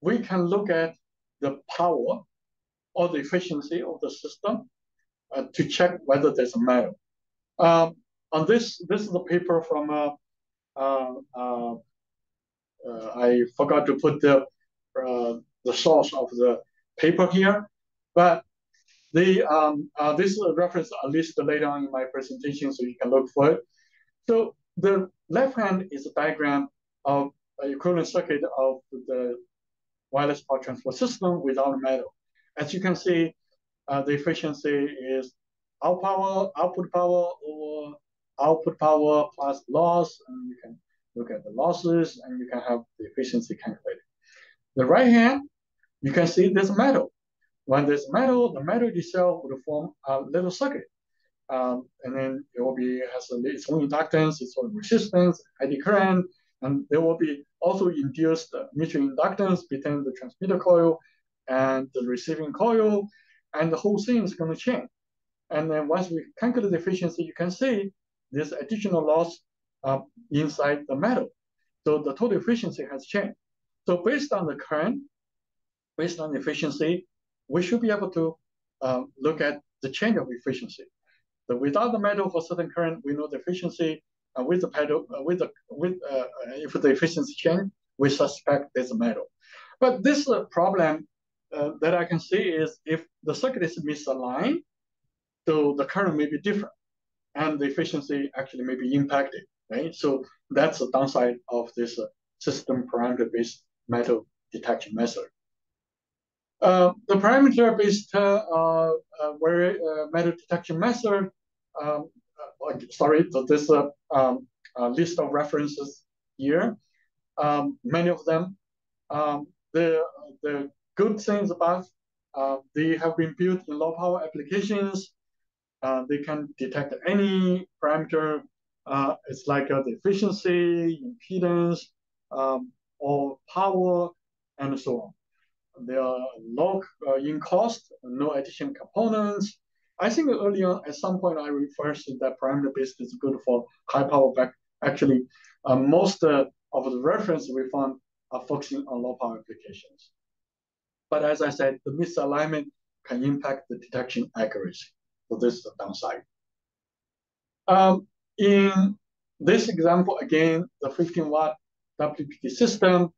we can look at the power or the efficiency of the system uh, to check whether there's a metal. Um, on this, this is a paper from, uh, uh, uh, uh I forgot to put the, uh, the source of the paper here, but the um, this reference I'll list later on in my presentation so you can look for it. So the left hand is a diagram of an equivalent circuit of the wireless power transfer system without metal. As you can see, uh, the efficiency is out power, output power or output power plus loss, and you can look at the losses and you can have the efficiency calculated. The right hand, you can see there's a metal. When there's metal, the metal itself will form a little circuit. Um, and then it will be has its own inductance, its own resistance, eddy current, and there will be also induced mutual inductance between the transmitter coil and the receiving coil, and the whole thing is going to change. And then once we calculate the efficiency, you can see this additional loss uh, inside the metal. So the total efficiency has changed. So based on the current, based on efficiency, we should be able to uh, look at the change of efficiency. So without the metal for certain current, we know the efficiency. Uh, with the pedal, uh, with the with uh, if the efficiency change, we suspect there's a metal. But this uh, problem uh, that I can see is if the circuit is misaligned, so the current may be different, and the efficiency actually may be impacted. Right. So that's the downside of this system parameter-based metal detection method. Uh, the parameter-based uh, uh, metal detection method um, uh, sorry, so this uh, um, uh, list of references here, um, many of them, um, the, the good things about uh, they have been built in low power applications. Uh, they can detect any parameter. Uh, it's like the efficiency, impedance, um, or power, and so on. They are low in cost, no additional components, I think earlier at some point I referred to that parameter based is good for high power back. Actually, uh, most uh, of the reference we found are focusing on low power applications. But as I said, the misalignment can impact the detection accuracy. So this is the downside. Um, in this example, again, the 15 watt WPT system,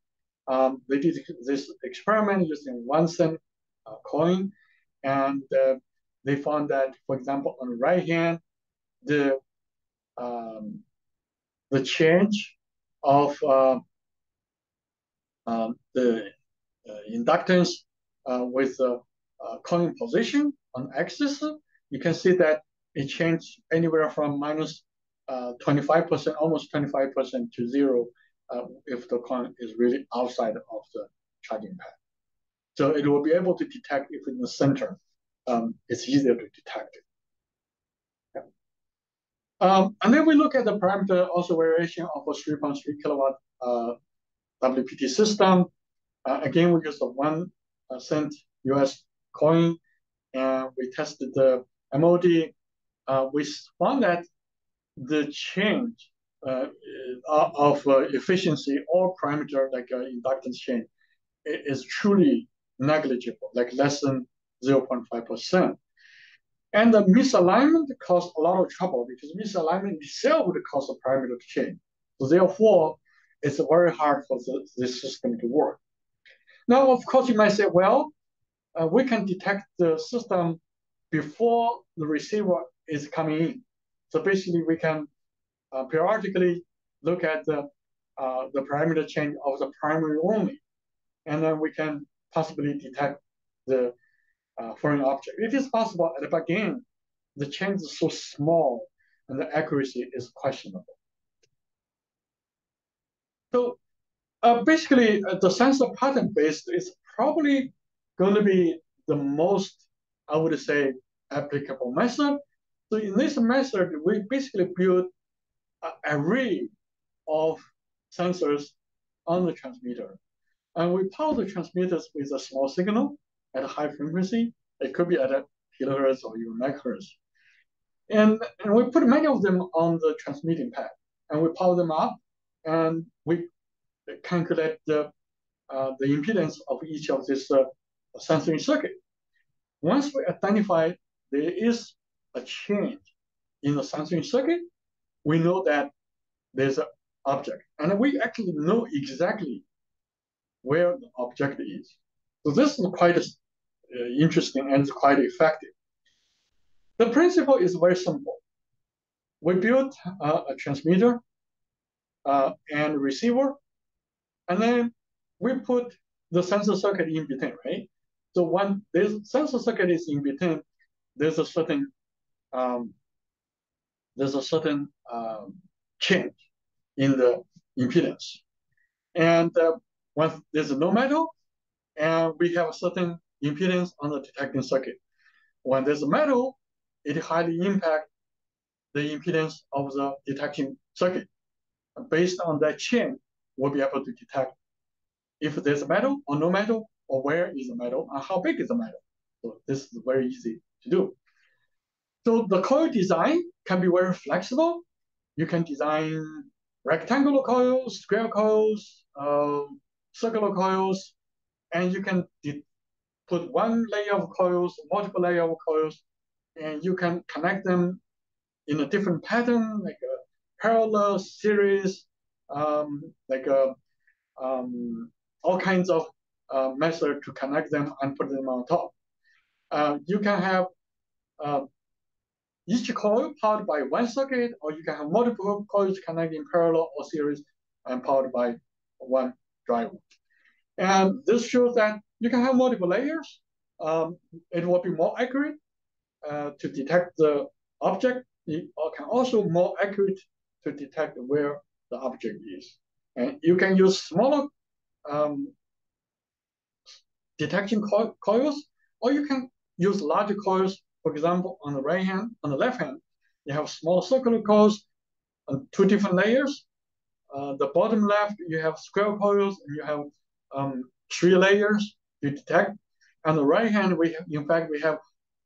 um, they did this experiment using one cent uh, coin, and uh, they found that, for example, on the right hand, the um, the change of uh, um, the uh, inductance uh, with the coin position on axis, you can see that it changed anywhere from minus 25%, uh, almost 25% to zero uh, if the coin is really outside of the charging pad. So it will be able to detect if in the center um, it's easier to detect it. Yeah. Um, and then we look at the parameter also variation of a 3.3 kilowatt uh, WPT system. Uh, again, we use a one uh, US coin and we tested the MOD. Uh, we found that the change uh, of uh, efficiency or parameter like inductance change is truly negligible, like less than 0.5%. And the misalignment caused a lot of trouble because misalignment itself would cause a parameter to change. So therefore, it's very hard for the, this system to work. Now, of course, you might say, well, uh, we can detect the system before the receiver is coming in. So basically, we can uh, periodically look at the, uh, the parameter change of the primary only. And then we can possibly detect the uh, foreign object. If It is possible, but again, the change is so small and the accuracy is questionable. So uh, basically, uh, the sensor pattern based is probably going to be the most, I would say, applicable method. So in this method, we basically build an array of sensors on the transmitter. And we power the transmitters with a small signal at a high frequency. It could be at a kilohertz or even megahertz. And, and we put many of them on the transmitting pad and we power them up and we calculate the, uh, the impedance of each of these uh, sensory circuit. Once we identify there is a change in the sensing circuit, we know that there's an object. And we actually know exactly where the object is. So this is quite interesting and quite effective. The principle is very simple. We built uh, a transmitter uh, and receiver. And then we put the sensor circuit in between, right? So when this sensor circuit is in between, there's a certain um, there's a certain um, change in the impedance. And uh, once there's no metal, and we have a certain impedance on the detecting circuit. When there's a metal, it highly impact the impedance of the detection circuit. Based on that chain, we'll be able to detect if there's a metal or no metal, or where is the metal, and how big is the metal. So this is very easy to do. So the coil design can be very flexible. You can design rectangular coils, square coils, uh, circular coils, and you can put one layer of coils, multiple layer of coils, and you can connect them in a different pattern, like a parallel series, um, like a, um, all kinds of uh, method to connect them and put them on top. Uh, you can have uh, each coil powered by one circuit, or you can have multiple coils connected in parallel or series and powered by one driver. And this shows that you can have multiple layers. Um, it will be more accurate uh, to detect the object. It can also more accurate to detect where the object is. And you can use smaller um, detection co coils, or you can use larger coils. For example, on the right hand, on the left hand, you have small circular coils on two different layers. Uh, the bottom left, you have square coils, and you have um, three layers to detect. On the right hand, we in fact, we have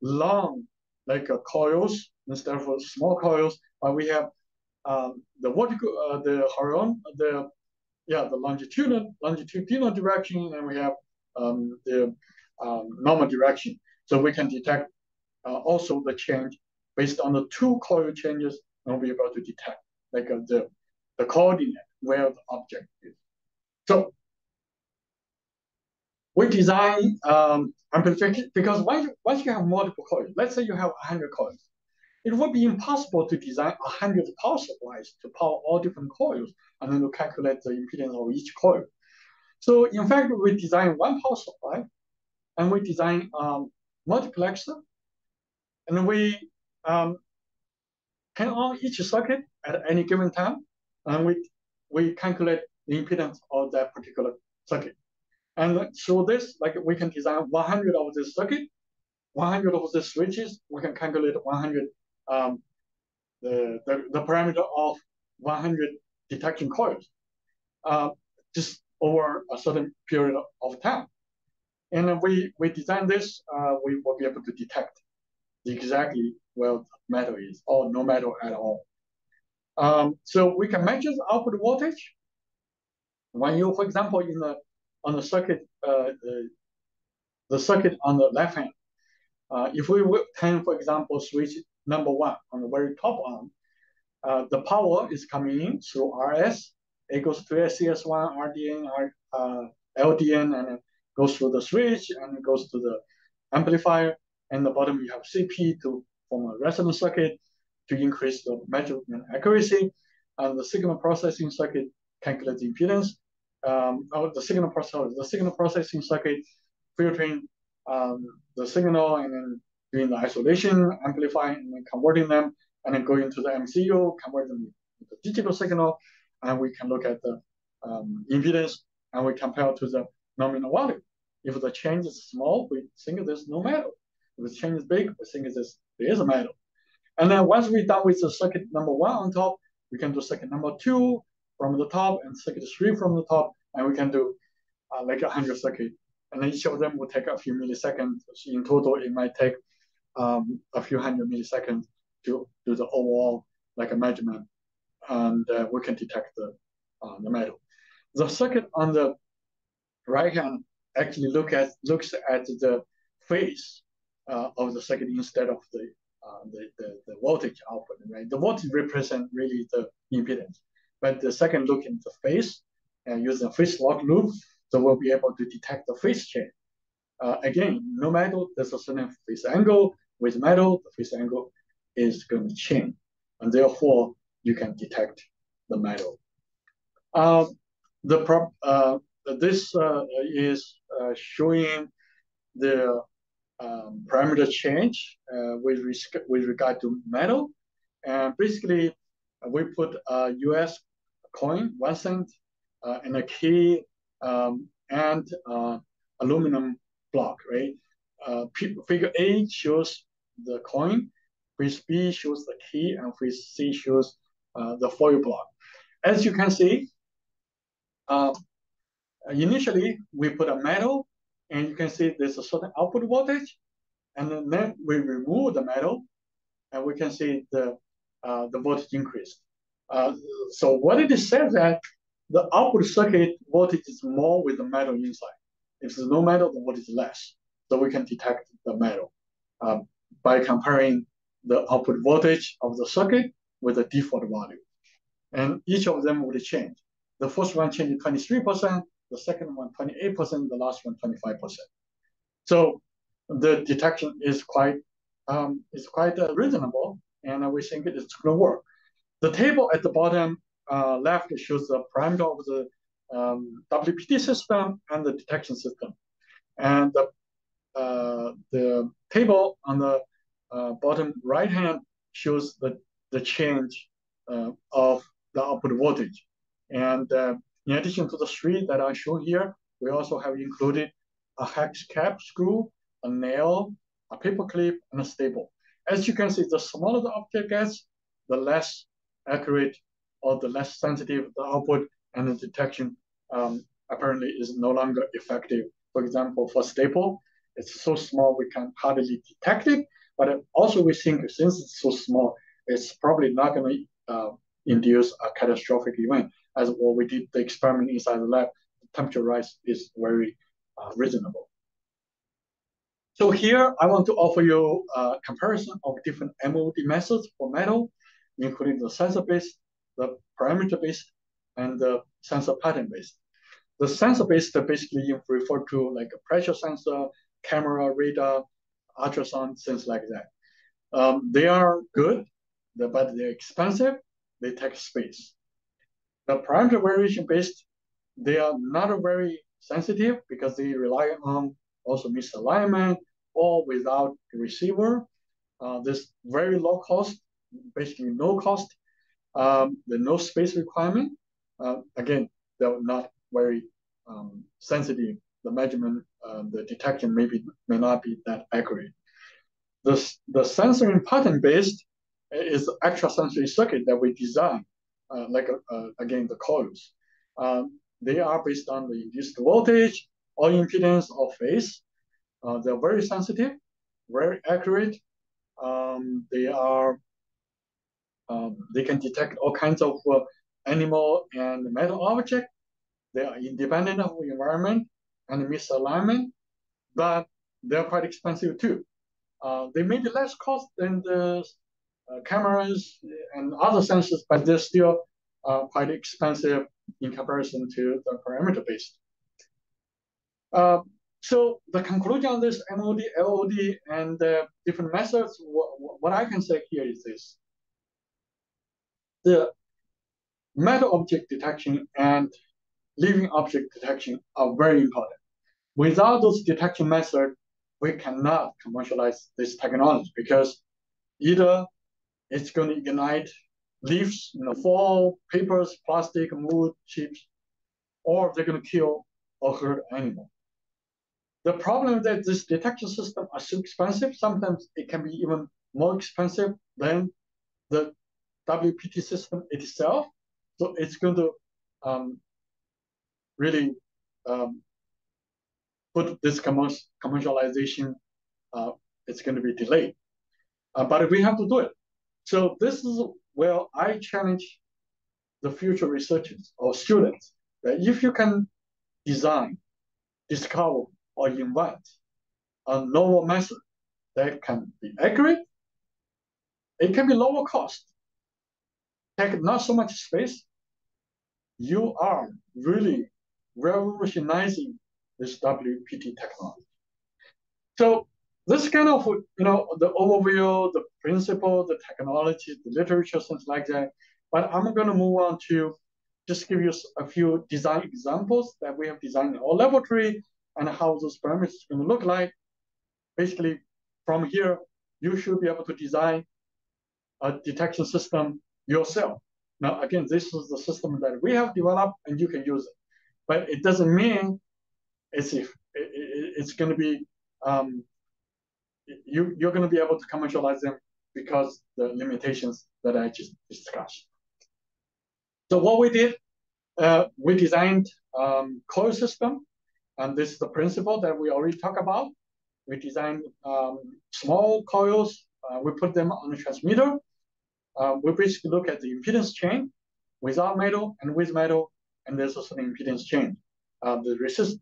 long, like uh, coils instead of small coils, but we have um, the vertical, uh, the horizontal, the yeah, the longitudinal longitudinal direction, and we have um, the um, normal direction. So we can detect uh, also the change based on the two coil changes, and we'll be able to detect like uh, the the coordinate where the object is. So we design um, amplification because once once you have multiple coils, let's say you have 100 coils, it would be impossible to design 100 power supplies to power all different coils and then to calculate the impedance of each coil. So in fact, we design one power supply and we design um, multiplexer and we um, turn on each circuit at any given time and we, we calculate the impedance of that particular circuit. And through this, like we can design 100 of this circuit, 100 of the switches, we can calculate 100, um, the, the, the parameter of 100 detection coils, uh, just over a certain period of time. And we, we design this, uh, we will be able to detect exactly where the metal is, or no metal at all. Um, so we can measure the output voltage. When you, for example, in the on the circuit, uh, the, the circuit on the left hand, uh, if we turn, for example, switch number one on the very top arm, uh, the power is coming in through RS. It goes to CS1, RDN, R, uh, LDN, and goes through the switch and it goes to the amplifier. And the bottom you have CP to form a resonance circuit to increase the measurement accuracy. And the signal processing circuit calculates the impedance um, oh, the signal processor, the signal processing circuit, filtering um, the signal and then doing the isolation, amplifying and then converting them, and then going to the MCU, convert them into digital signal, and we can look at the um, impedance and we compare to the nominal value. If the change is small, we think there's no metal. If the change is big, we think there's, there is a metal. And then once we're done with the circuit number one on top, we can do circuit number two, from the top and circuit three from the top, and we can do uh, like a hundred circuit. And each of them will take a few milliseconds. So in total, it might take um, a few hundred milliseconds to do the overall like a measurement, and uh, we can detect the uh, the metal. The circuit on the right hand actually look at looks at the phase uh, of the circuit instead of the, uh, the, the the voltage output. Right, the voltage represent really the impedance. But the second look in the phase and using phase lock loop, so we'll be able to detect the phase change. Uh, again, no matter there's a certain phase angle, with metal, the phase angle is going to change. And therefore, you can detect the metal. Uh, the prop, uh, this uh, is uh, showing the um, parameter change uh, with, with regard to metal. And basically, we put a US coin, one cent, uh, and a key um, and uh, aluminum block, right? Uh, figure A shows the coin, figure B shows the key, and figure C shows uh, the foil block. As you can see, uh, initially we put a metal, and you can see there's a certain output voltage, and then we remove the metal, and we can see the uh, the voltage increased. Uh, so what it says that the output circuit voltage is more with the metal inside. If there's no metal, the voltage is less. So we can detect the metal uh, by comparing the output voltage of the circuit with the default value. And each of them would change. The first one changed 23%, the second one 28%, the last one 25%. So the detection is quite um, is quite uh, reasonable, and we think it's going to work. The table at the bottom uh, left shows the parameter of the um, WPT system and the detection system. And the, uh, the table on the uh, bottom right hand shows the, the change uh, of the output voltage. And uh, in addition to the three that I show here, we also have included a hex cap screw, a nail, a paper clip, and a staple. As you can see, the smaller the object gets, the less accurate or the less sensitive the output and the detection um, apparently is no longer effective. For example, for staple, it's so small we can hardly detect it, but also we think since it's so small, it's probably not going to uh, induce a catastrophic event. As what we did the experiment inside the lab, the temperature rise is very uh, reasonable. So here I want to offer you a comparison of different MOD methods for metal including the sensor-based, the parameter-based, and the sensor pattern-based. The sensor-based basically refer to like a pressure sensor, camera, radar, ultrasound, things like that. Um, they are good, but they're expensive. They take space. The parameter variation based, they are not very sensitive because they rely on also misalignment or without a receiver. Uh, this very low cost basically no cost. Um, there's no space requirement. Uh, again, they're not very um, sensitive. The measurement, uh, the detection maybe may not be that accurate. The, the sensoring pattern based is the extrasensory circuit that we design, uh, like uh, again the coils. Um, they are based on the induced voltage or impedance or phase. Uh, they're very sensitive, very accurate. Um, they are um, they can detect all kinds of uh, animal and metal object. They are independent of environment and misalignment, but they're quite expensive too. Uh, they may be less cost than the uh, cameras and other sensors, but they're still uh, quite expensive in comparison to the parameter-based. Uh, so the conclusion on this MOD, LOD, and different methods, what, I can say here is this the metal object detection and living object detection are very important. Without those detection methods, we cannot commercialize this technology because either it's going to ignite leaves, you know, fall, papers, plastic, wood, chips, or they're going to kill or hurt animal. The problem is that this detection system are so expensive, sometimes it can be even more expensive than the WPT system itself. So it's going to um, really um, put this commercialization, uh, it's going to be delayed. Uh, but we have to do it. So this is where I challenge the future researchers or students that if you can design, discover, or invent a novel method that can be accurate, it can be lower cost, take not so much space, you are really revolutionizing this WPT technology. So this kind of, you know, the overview, the principle, the technology, the literature, things like that. But I'm going to move on to just give you a few design examples that we have designed in our laboratory and how those parameters are going to look like. Basically, from here, you should be able to design a detection system yourself. Now, again, this is the system that we have developed and you can use it. But it doesn't mean it's, if, it's going to be, um, you, you're going to be able to commercialize them because the limitations that I just discussed. So what we did, uh, we designed um, coil system, and this is the principle that we already talked about. We designed um, small coils. Uh, we put them on the transmitter. Uh, we basically look at the impedance chain without metal and with metal, and there's also an impedance chain. Uh, the resist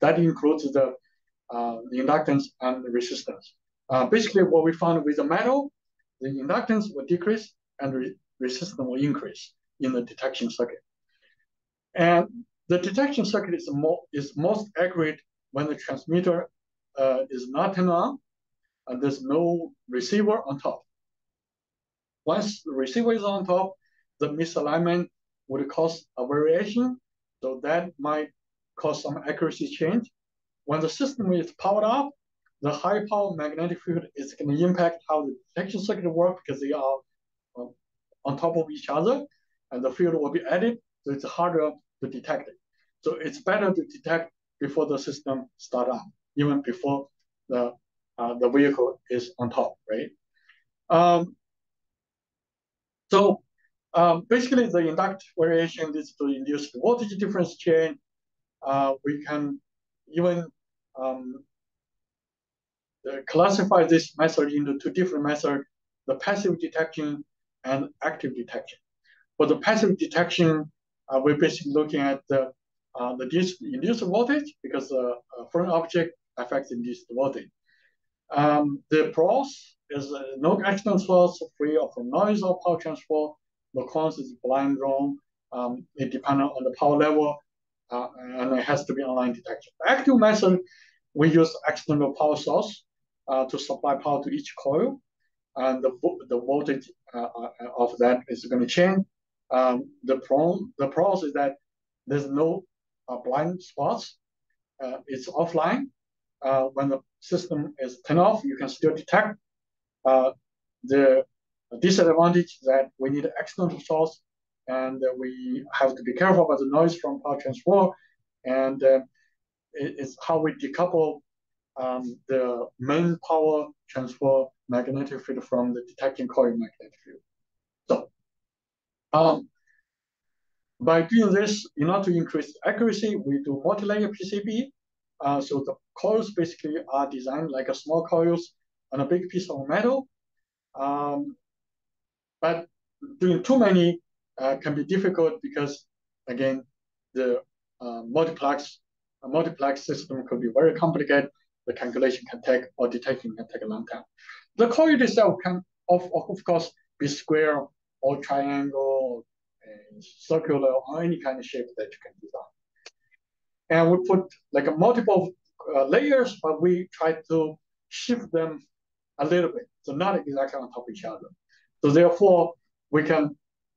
that includes the uh, the inductance and the resistance. Uh, basically, what we found with the metal, the inductance will decrease and re resistance will increase in the detection circuit. And the detection circuit is, more, is most accurate when the transmitter uh, is not turned on and there's no receiver on top. Once the receiver is on top, the misalignment would cause a variation. So that might cause some accuracy change. When the system is powered up, the high power magnetic field is going to impact how the detection circuit works because they are uh, on top of each other and the field will be added, so it's harder to detect it. So it's better to detect before the system start up, even before the uh, the vehicle is on top, right? Um, so um, basically, the induct variation leads to induced voltage difference chain. Uh, we can even um, classify this method into two different methods, the passive detection and active detection. For the passive detection, uh, we're basically looking at the, uh, the induced voltage because the uh, foreign object affects induced voltage. Um, the pros is uh, no external source free of noise or power transfer. The cons is blind drawn. Um, it depends on the power level, uh, and it has to be online detection. Active method, we use external power source uh, to supply power to each coil, and the, the voltage uh, uh, of that is going to change. Um, the pro the pros is that there's no uh, blind spots. Uh, it's offline. Uh, when the system is turned off, you can still detect. Uh, the disadvantage that we need external source, and we have to be careful about the noise from power transfer, and uh, it's how we decouple um, the main power transfer magnetic field from the detecting coil magnetic field. So um, by doing this, in order to increase accuracy, we do multi-layer PCB. Uh, so the coils basically are designed like a small coils on a big piece of metal. Um, but doing too many uh, can be difficult because, again, the uh, multiplex a multiplex system could be very complicated. The calculation can take or detection can take a long time. The coil itself can, of, of course, be square or triangle, and circular, or any kind of shape that you can design. And we put like a multiple uh, layers, but we try to shift them a little bit, so not exactly on top of each other. So therefore, we can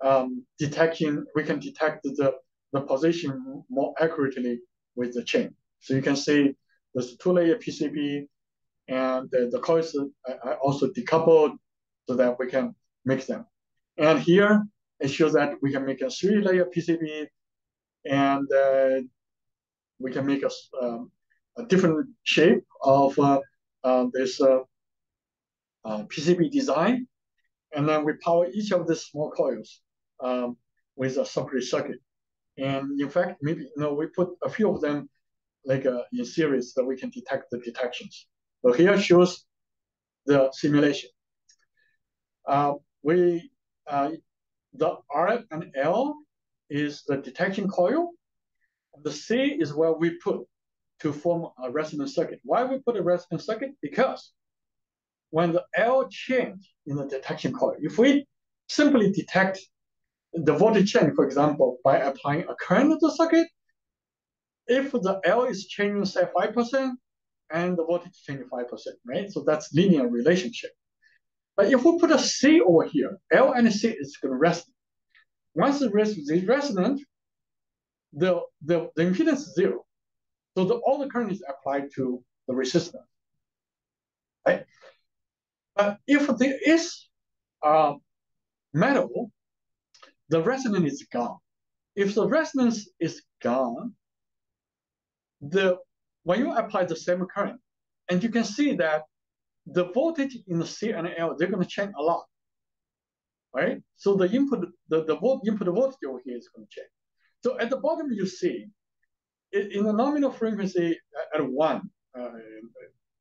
um, detection we can detect the the position more accurately with the chain. So you can see there's two layer PCB, and the, the coils are also decoupled so that we can mix them. And here it shows that we can make a three layer PCB and uh, we can make a, um, a different shape of uh, uh, this uh, PCB design. And then we power each of these small coils um, with a separate circuit. And in fact, maybe you know, we put a few of them like uh, in series that we can detect the detections. So here shows the simulation. Uh, we uh, the R and L is the detection coil. The C is where we put to form a resonant circuit. Why we put a resonant circuit? Because when the L change in the detection coil, if we simply detect the voltage change, for example, by applying a current to the circuit, if the L is changing, say, 5%, and the voltage changing 5%, right? So that's linear relationship. But if we put a C over here, L and C is going to rest. once the, res the resonant, the, the, the impedance is zero. So the, all the current is applied to the resistor. Right? But if there is uh, metal, the resonance is gone. If the resonance is gone, the when you apply the same current, and you can see that the voltage in the C and L, they're going to change a lot, right? So the input, the, the input voltage over here is going to change. So at the bottom, you see, in the nominal frequency at one, uh,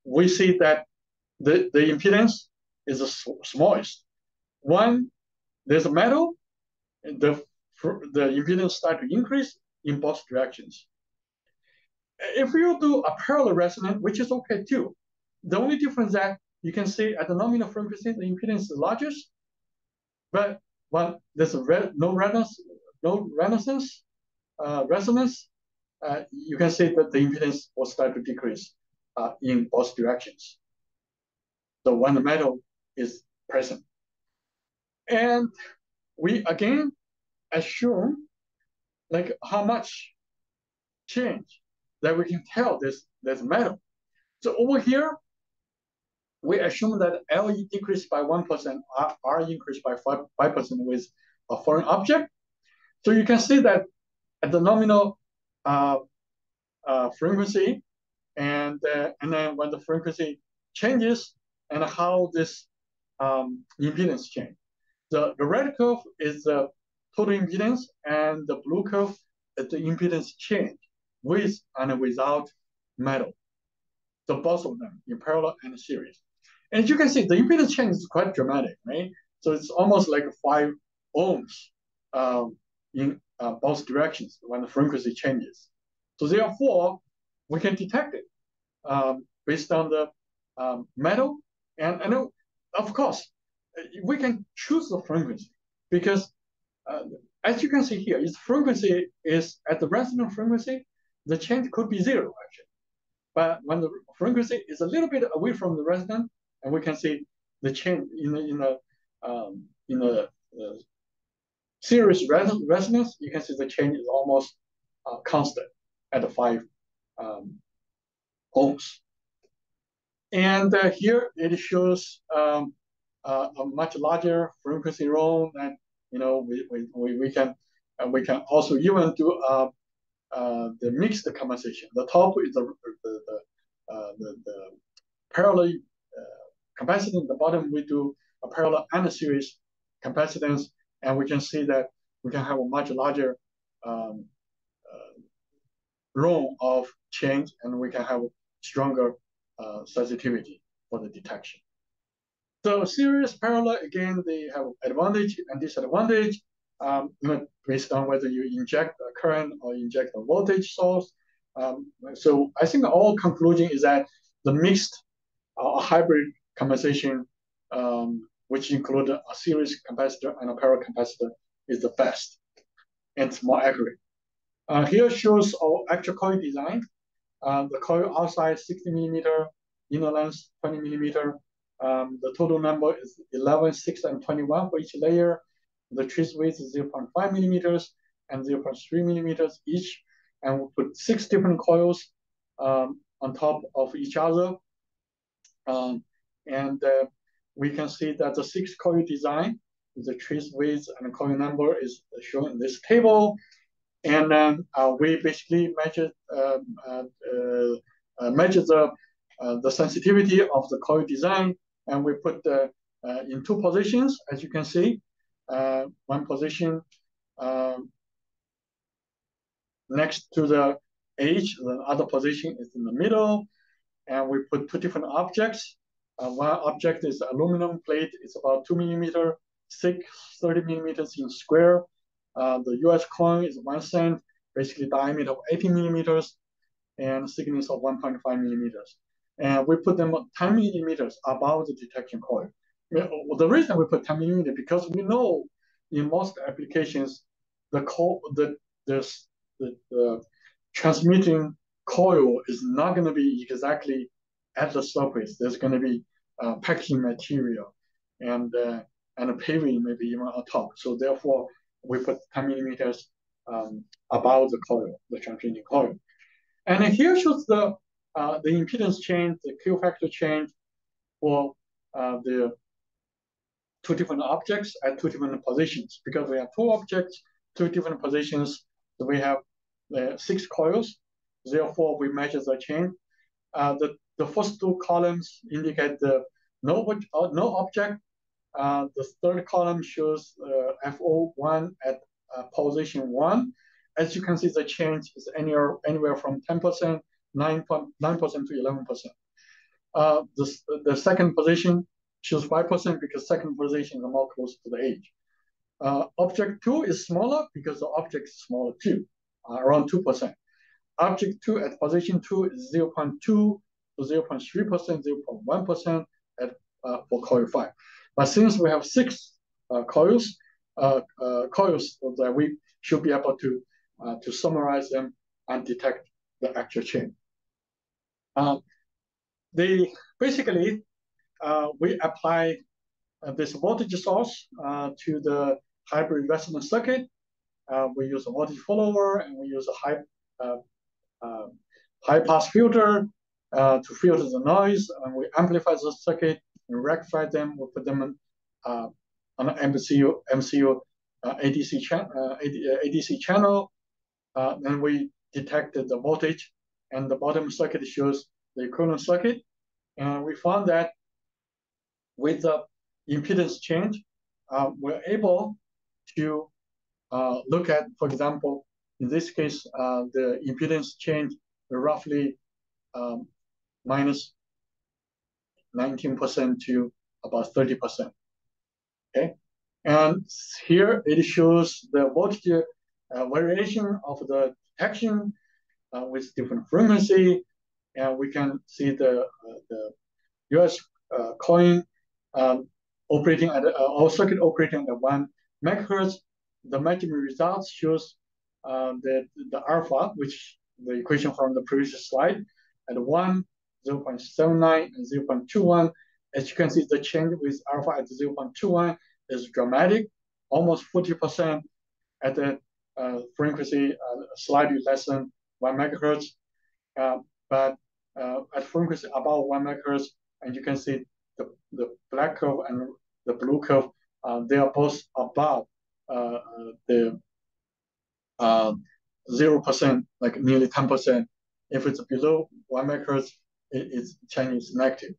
we see that the, the impedance is the smallest. One, there's a metal, the, the impedance start to increase in both directions. If you do a parallel resonance, which is okay too, the only difference that you can see at the nominal frequency, the impedance is largest, but when there's no resonance, no resonance, uh, resonance, uh, you can see that the impedance will start to decrease uh, in both directions. So when the metal is present. And we again assume like how much change that we can tell this, this metal. So over here, we assume that L decreased by 1%, R, R increased by 5, 5% with a foreign object. So you can see that at the nominal uh, uh, frequency, and, uh, and then when the frequency changes, and how this um, impedance change. The, the red curve is the total impedance, and the blue curve is the impedance change with and without metal. So both of them in parallel and series. And you can see the impedance change is quite dramatic, right? So it's almost like five ohms um, in uh, both directions when the frequency changes. So therefore, we can detect it um, based on the um, metal. And, and of course, we can choose the frequency because uh, as you can see here, its frequency is at the resonant frequency, the change could be zero actually. But when the frequency is a little bit away from the resonant, and we can see the change in the in the um, in the uh, series res resonance, you can see the change is almost uh, constant at the five um, ohms. And uh, here it shows um, uh, a much larger frequency room, and you know we we, we, we can uh, we can also even do uh, uh, the mixed compensation. The top is the the the, uh, the, the parallel capacitance. The bottom we do a parallel and a series capacitance, and we can see that we can have a much larger um, uh, room of change, and we can have stronger uh, sensitivity for the detection. So series parallel again, they have advantage and disadvantage um, based on whether you inject a current or inject a voltage source. Um, so I think all conclusion is that the mixed uh, hybrid compensation, um, which include a series capacitor and a parallel capacitor, is the best and it's more accurate. Uh, here shows our actual coil design. Uh, the coil outside 60 millimeter, inner length 20 millimeter. Um, the total number is 11, 6, and 21 for each layer. The trace width is 0.5 millimeters and 0.3 millimeters each. And we put six different coils um, on top of each other. Um, and uh, we can see that the six coil design, the trace width and coil number is shown in this table. And then uh, we basically measure, um, uh, uh, uh, measure the, uh, the sensitivity of the coil design. And we put the, in two positions, as you can see one position um, next to the edge, the other position is in the middle, and we put two different objects. Uh, one object is aluminum plate, it's about two millimeter thick, 30 millimeters in square. Uh, the US coin is one cent, basically diameter of 80 millimeters and thickness of 1.5 millimeters. And we put them 10 millimeters above the detection coil the reason we put 10 millimeter because we know in most applications the coil, the the, the, the transmitting coil is not going to be exactly at the surface. There's going to be uh, packaging material and uh, and a paving maybe even on top. So therefore, we put 10 millimeters um, above the coil, the transmitting coil. And here shows the uh, the impedance change, the Q factor change for uh, the two different objects at two different positions. Because we have two objects, two different positions, we have uh, six coils. Therefore, we measure the change. Uh, the, the first two columns indicate the no, uh, no object. Uh, the third column shows uh, FO1 at uh, position 1. As you can see, the change is anywhere, anywhere from 10%, 9.9% to 11%. Uh, the, the second position shows 5% because second position is more close to the edge. Uh, object 2 is smaller because the object is smaller too, uh, around 2%. Object 2 at position 2 is 0 0.2 to 0.3%, 0.1% at, uh, for coil 5. But since we have six uh, coils, uh, uh, coils that we should be able to, to summarize them and detect the actual change. Um, basically uh, we apply uh, this voltage source uh, to the hybrid resonance circuit. we use a voltage follower and we use a high high pass filter to filter the noise, and we amplify the circuit and rectify them. We put them on an MCU MCU ADC, cha ADC channel. then we detected the voltage and the bottom circuit shows the equivalent circuit. And we found that with the impedance change, uh, we're able to uh, look at, for example, in this case, uh, the impedance change roughly um, minus 19% to about 30%. Okay, and here it shows the voltage uh, variation of the detection uh, with different frequency, and we can see the uh, the US uh, coin um, operating at uh, circuit operating at one megahertz. The measurement results shows uh, the the alpha, which the equation from the previous slide, at 1, 0 0.79, and 0.21. As you can see, the change with alpha at 0.21 is dramatic, almost 40% at the uh, frequency uh, slightly less than 1 megahertz. Uh, but uh, at frequency about 1 megahertz, and you can see the, the black curve and the blue curve, uh, they are both above uh, the uh, zero percent, like nearly ten percent. If it's below one megahertz, is negative.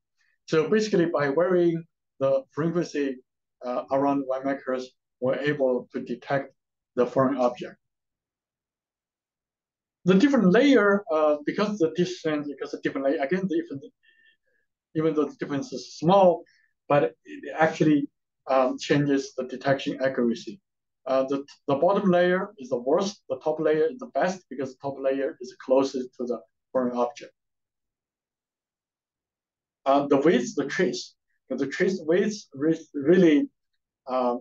So basically, by varying the frequency uh, around one megahertz, we're able to detect the foreign object. The different layer, uh, because the distance, because the different layer, again, different even though the difference is small, but it actually um, changes the detection accuracy. Uh, the, the bottom layer is the worst, the top layer is the best because the top layer is closest to the foreign object. Uh, the width, the trace, the trace width really uh,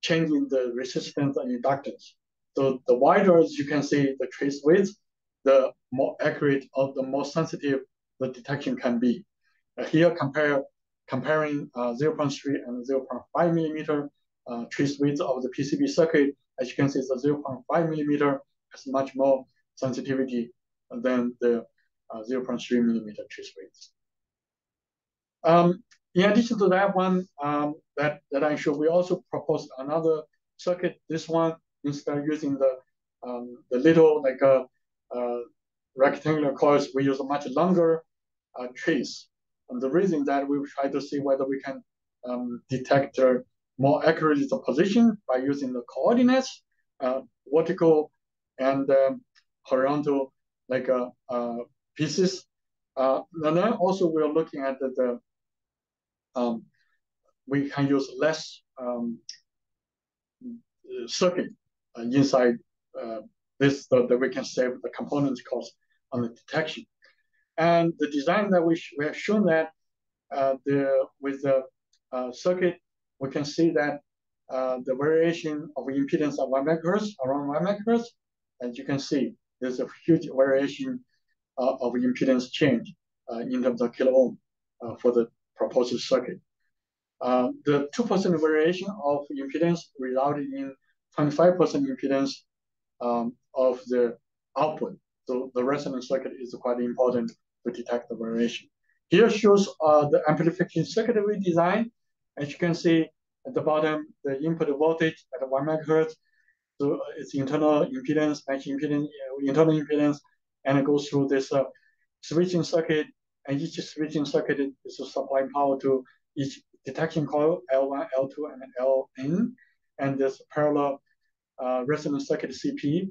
changing the resistance and inductance. So the wider you can see the trace width, the more accurate or the more sensitive the detection can be. Uh, here compare comparing uh, 0.3 and 0.5 millimeter uh, trace width of the PCB circuit. As you can see, the 0.5 millimeter has much more sensitivity than the 0.3 millimeter trace width. Um, in addition to that one um, that, that I showed, we also proposed another circuit. This one, instead of using the, um, the little like a, uh, rectangular coils, we use a much longer uh, trace and the reason that we try to see whether we can um, detect uh, more accurately the position by using the coordinates, uh, vertical and um, horizontal like uh, uh pieces. Uh, and then also we're looking at the, the um, we can use less um, circuit uh, inside this so that we can save the components cost on the detection. And the design that we, we have shown that uh, the with the uh, circuit, we can see that uh, the variation of impedance of one megahertz around one megahertz, as you can see, there's a huge variation uh, of impedance change uh, in terms of kilo ohm uh, for the proposed circuit. the 2% variation of impedance resulted in 25% impedance um, of the output. So the resonant circuit is quite important to detect the variation. Here shows uh, the amplification circuit we designed. As you can see at the bottom, the input voltage at 1 megahertz. So it's internal impedance, match impedance, uh, internal impedance, and it goes through this uh, switching circuit. And each switching circuit is supplying power to each detection coil, L1, L2, and Ln. And this parallel uh, resonant circuit CP.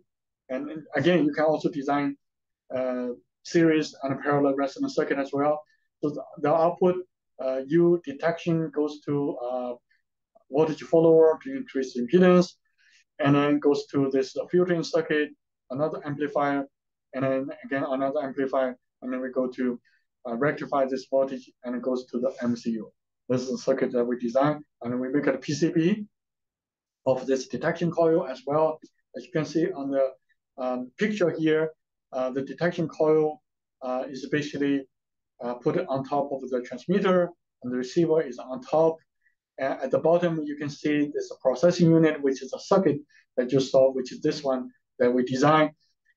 And again, you can also design uh, series and parallel resonant circuit as well. So the, output uh, U detection goes to uh, voltage follower to increase impedance, and then goes to this filtering circuit, another amplifier, and then again another amplifier, and then we go to uh, rectify this voltage, and it goes to the MCU. This is the circuit that we design, and we make a PCB of this detection coil as well. As you can see on the um, picture here, uh, the detection coil uh, is basically uh, put on top of the transmitter, and the receiver is on top. And at the bottom, you can see this processing unit, which is a circuit that you saw, which is this one that we designed.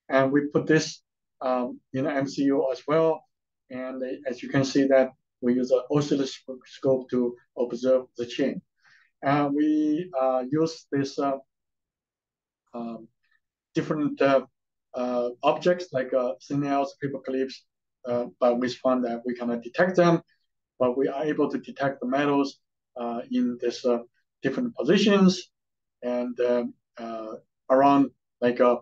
And we put this um, in the MCU as well. And as you can see that we use an oscilloscope to observe the change. And we uh, use this uh, um, different uh, uh, objects like uh, signals, paper clips, uh, but we found that we cannot detect them, but we are able to detect the metals in this different positions and um, around like a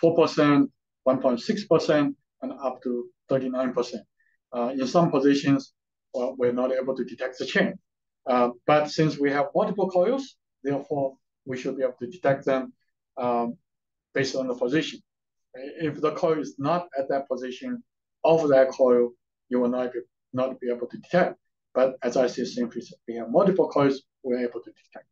four percent, one point six percent, and up to thirty nine percent. in some positions, well, we're not able to detect the change. but since we have multiple coils, therefore we should be able to detect them um, based on the position. If the coil is not at that position, of that coil, you will not be, not be able to detect. But as I said, simply we have multiple coils, we're able to detect.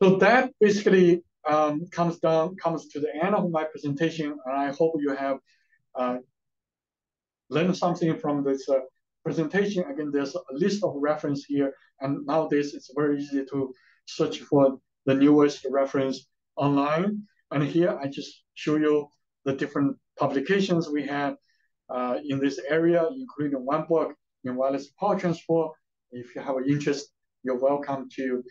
So that basically um, comes down, comes to the end of my presentation, and I hope you have uh, learned something from this uh, presentation. Again, there's a list of reference here, and nowadays it's very easy to search for the newest reference online. And here I just show you the different publications we have uh, in this area, including one book in wireless power transfer. If you have an interest, you're welcome to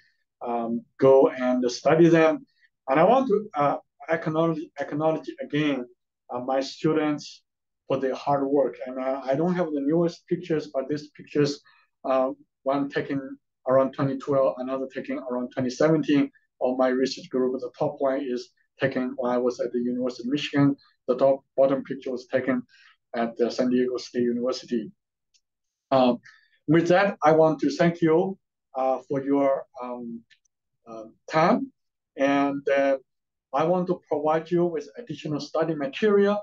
um, go and study them. And I want to uh, acknowledge, acknowledge again uh, my students for their hard work. And uh, I don't have the newest pictures, but these pictures, uh, one taken around 2012, another taken around 2017 of my research group. The top one is taken when I was at the University of Michigan. The top bottom picture was taken at the San Diego State University. Um, with that, I want to thank you uh, for your um, uh, time. And uh, I want to provide you with additional study material.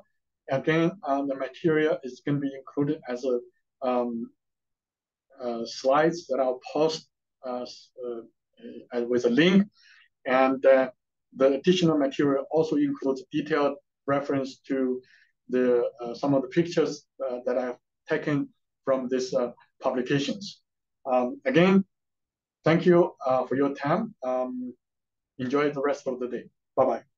Again, uh, the material is going to be included as a um, uh, slides that I'll post uh, with a link. And the additional material also includes detailed reference to the some of the pictures that I've taken from these publications. Um, again, thank you for your time. Um, enjoy the rest of the day. Bye-bye.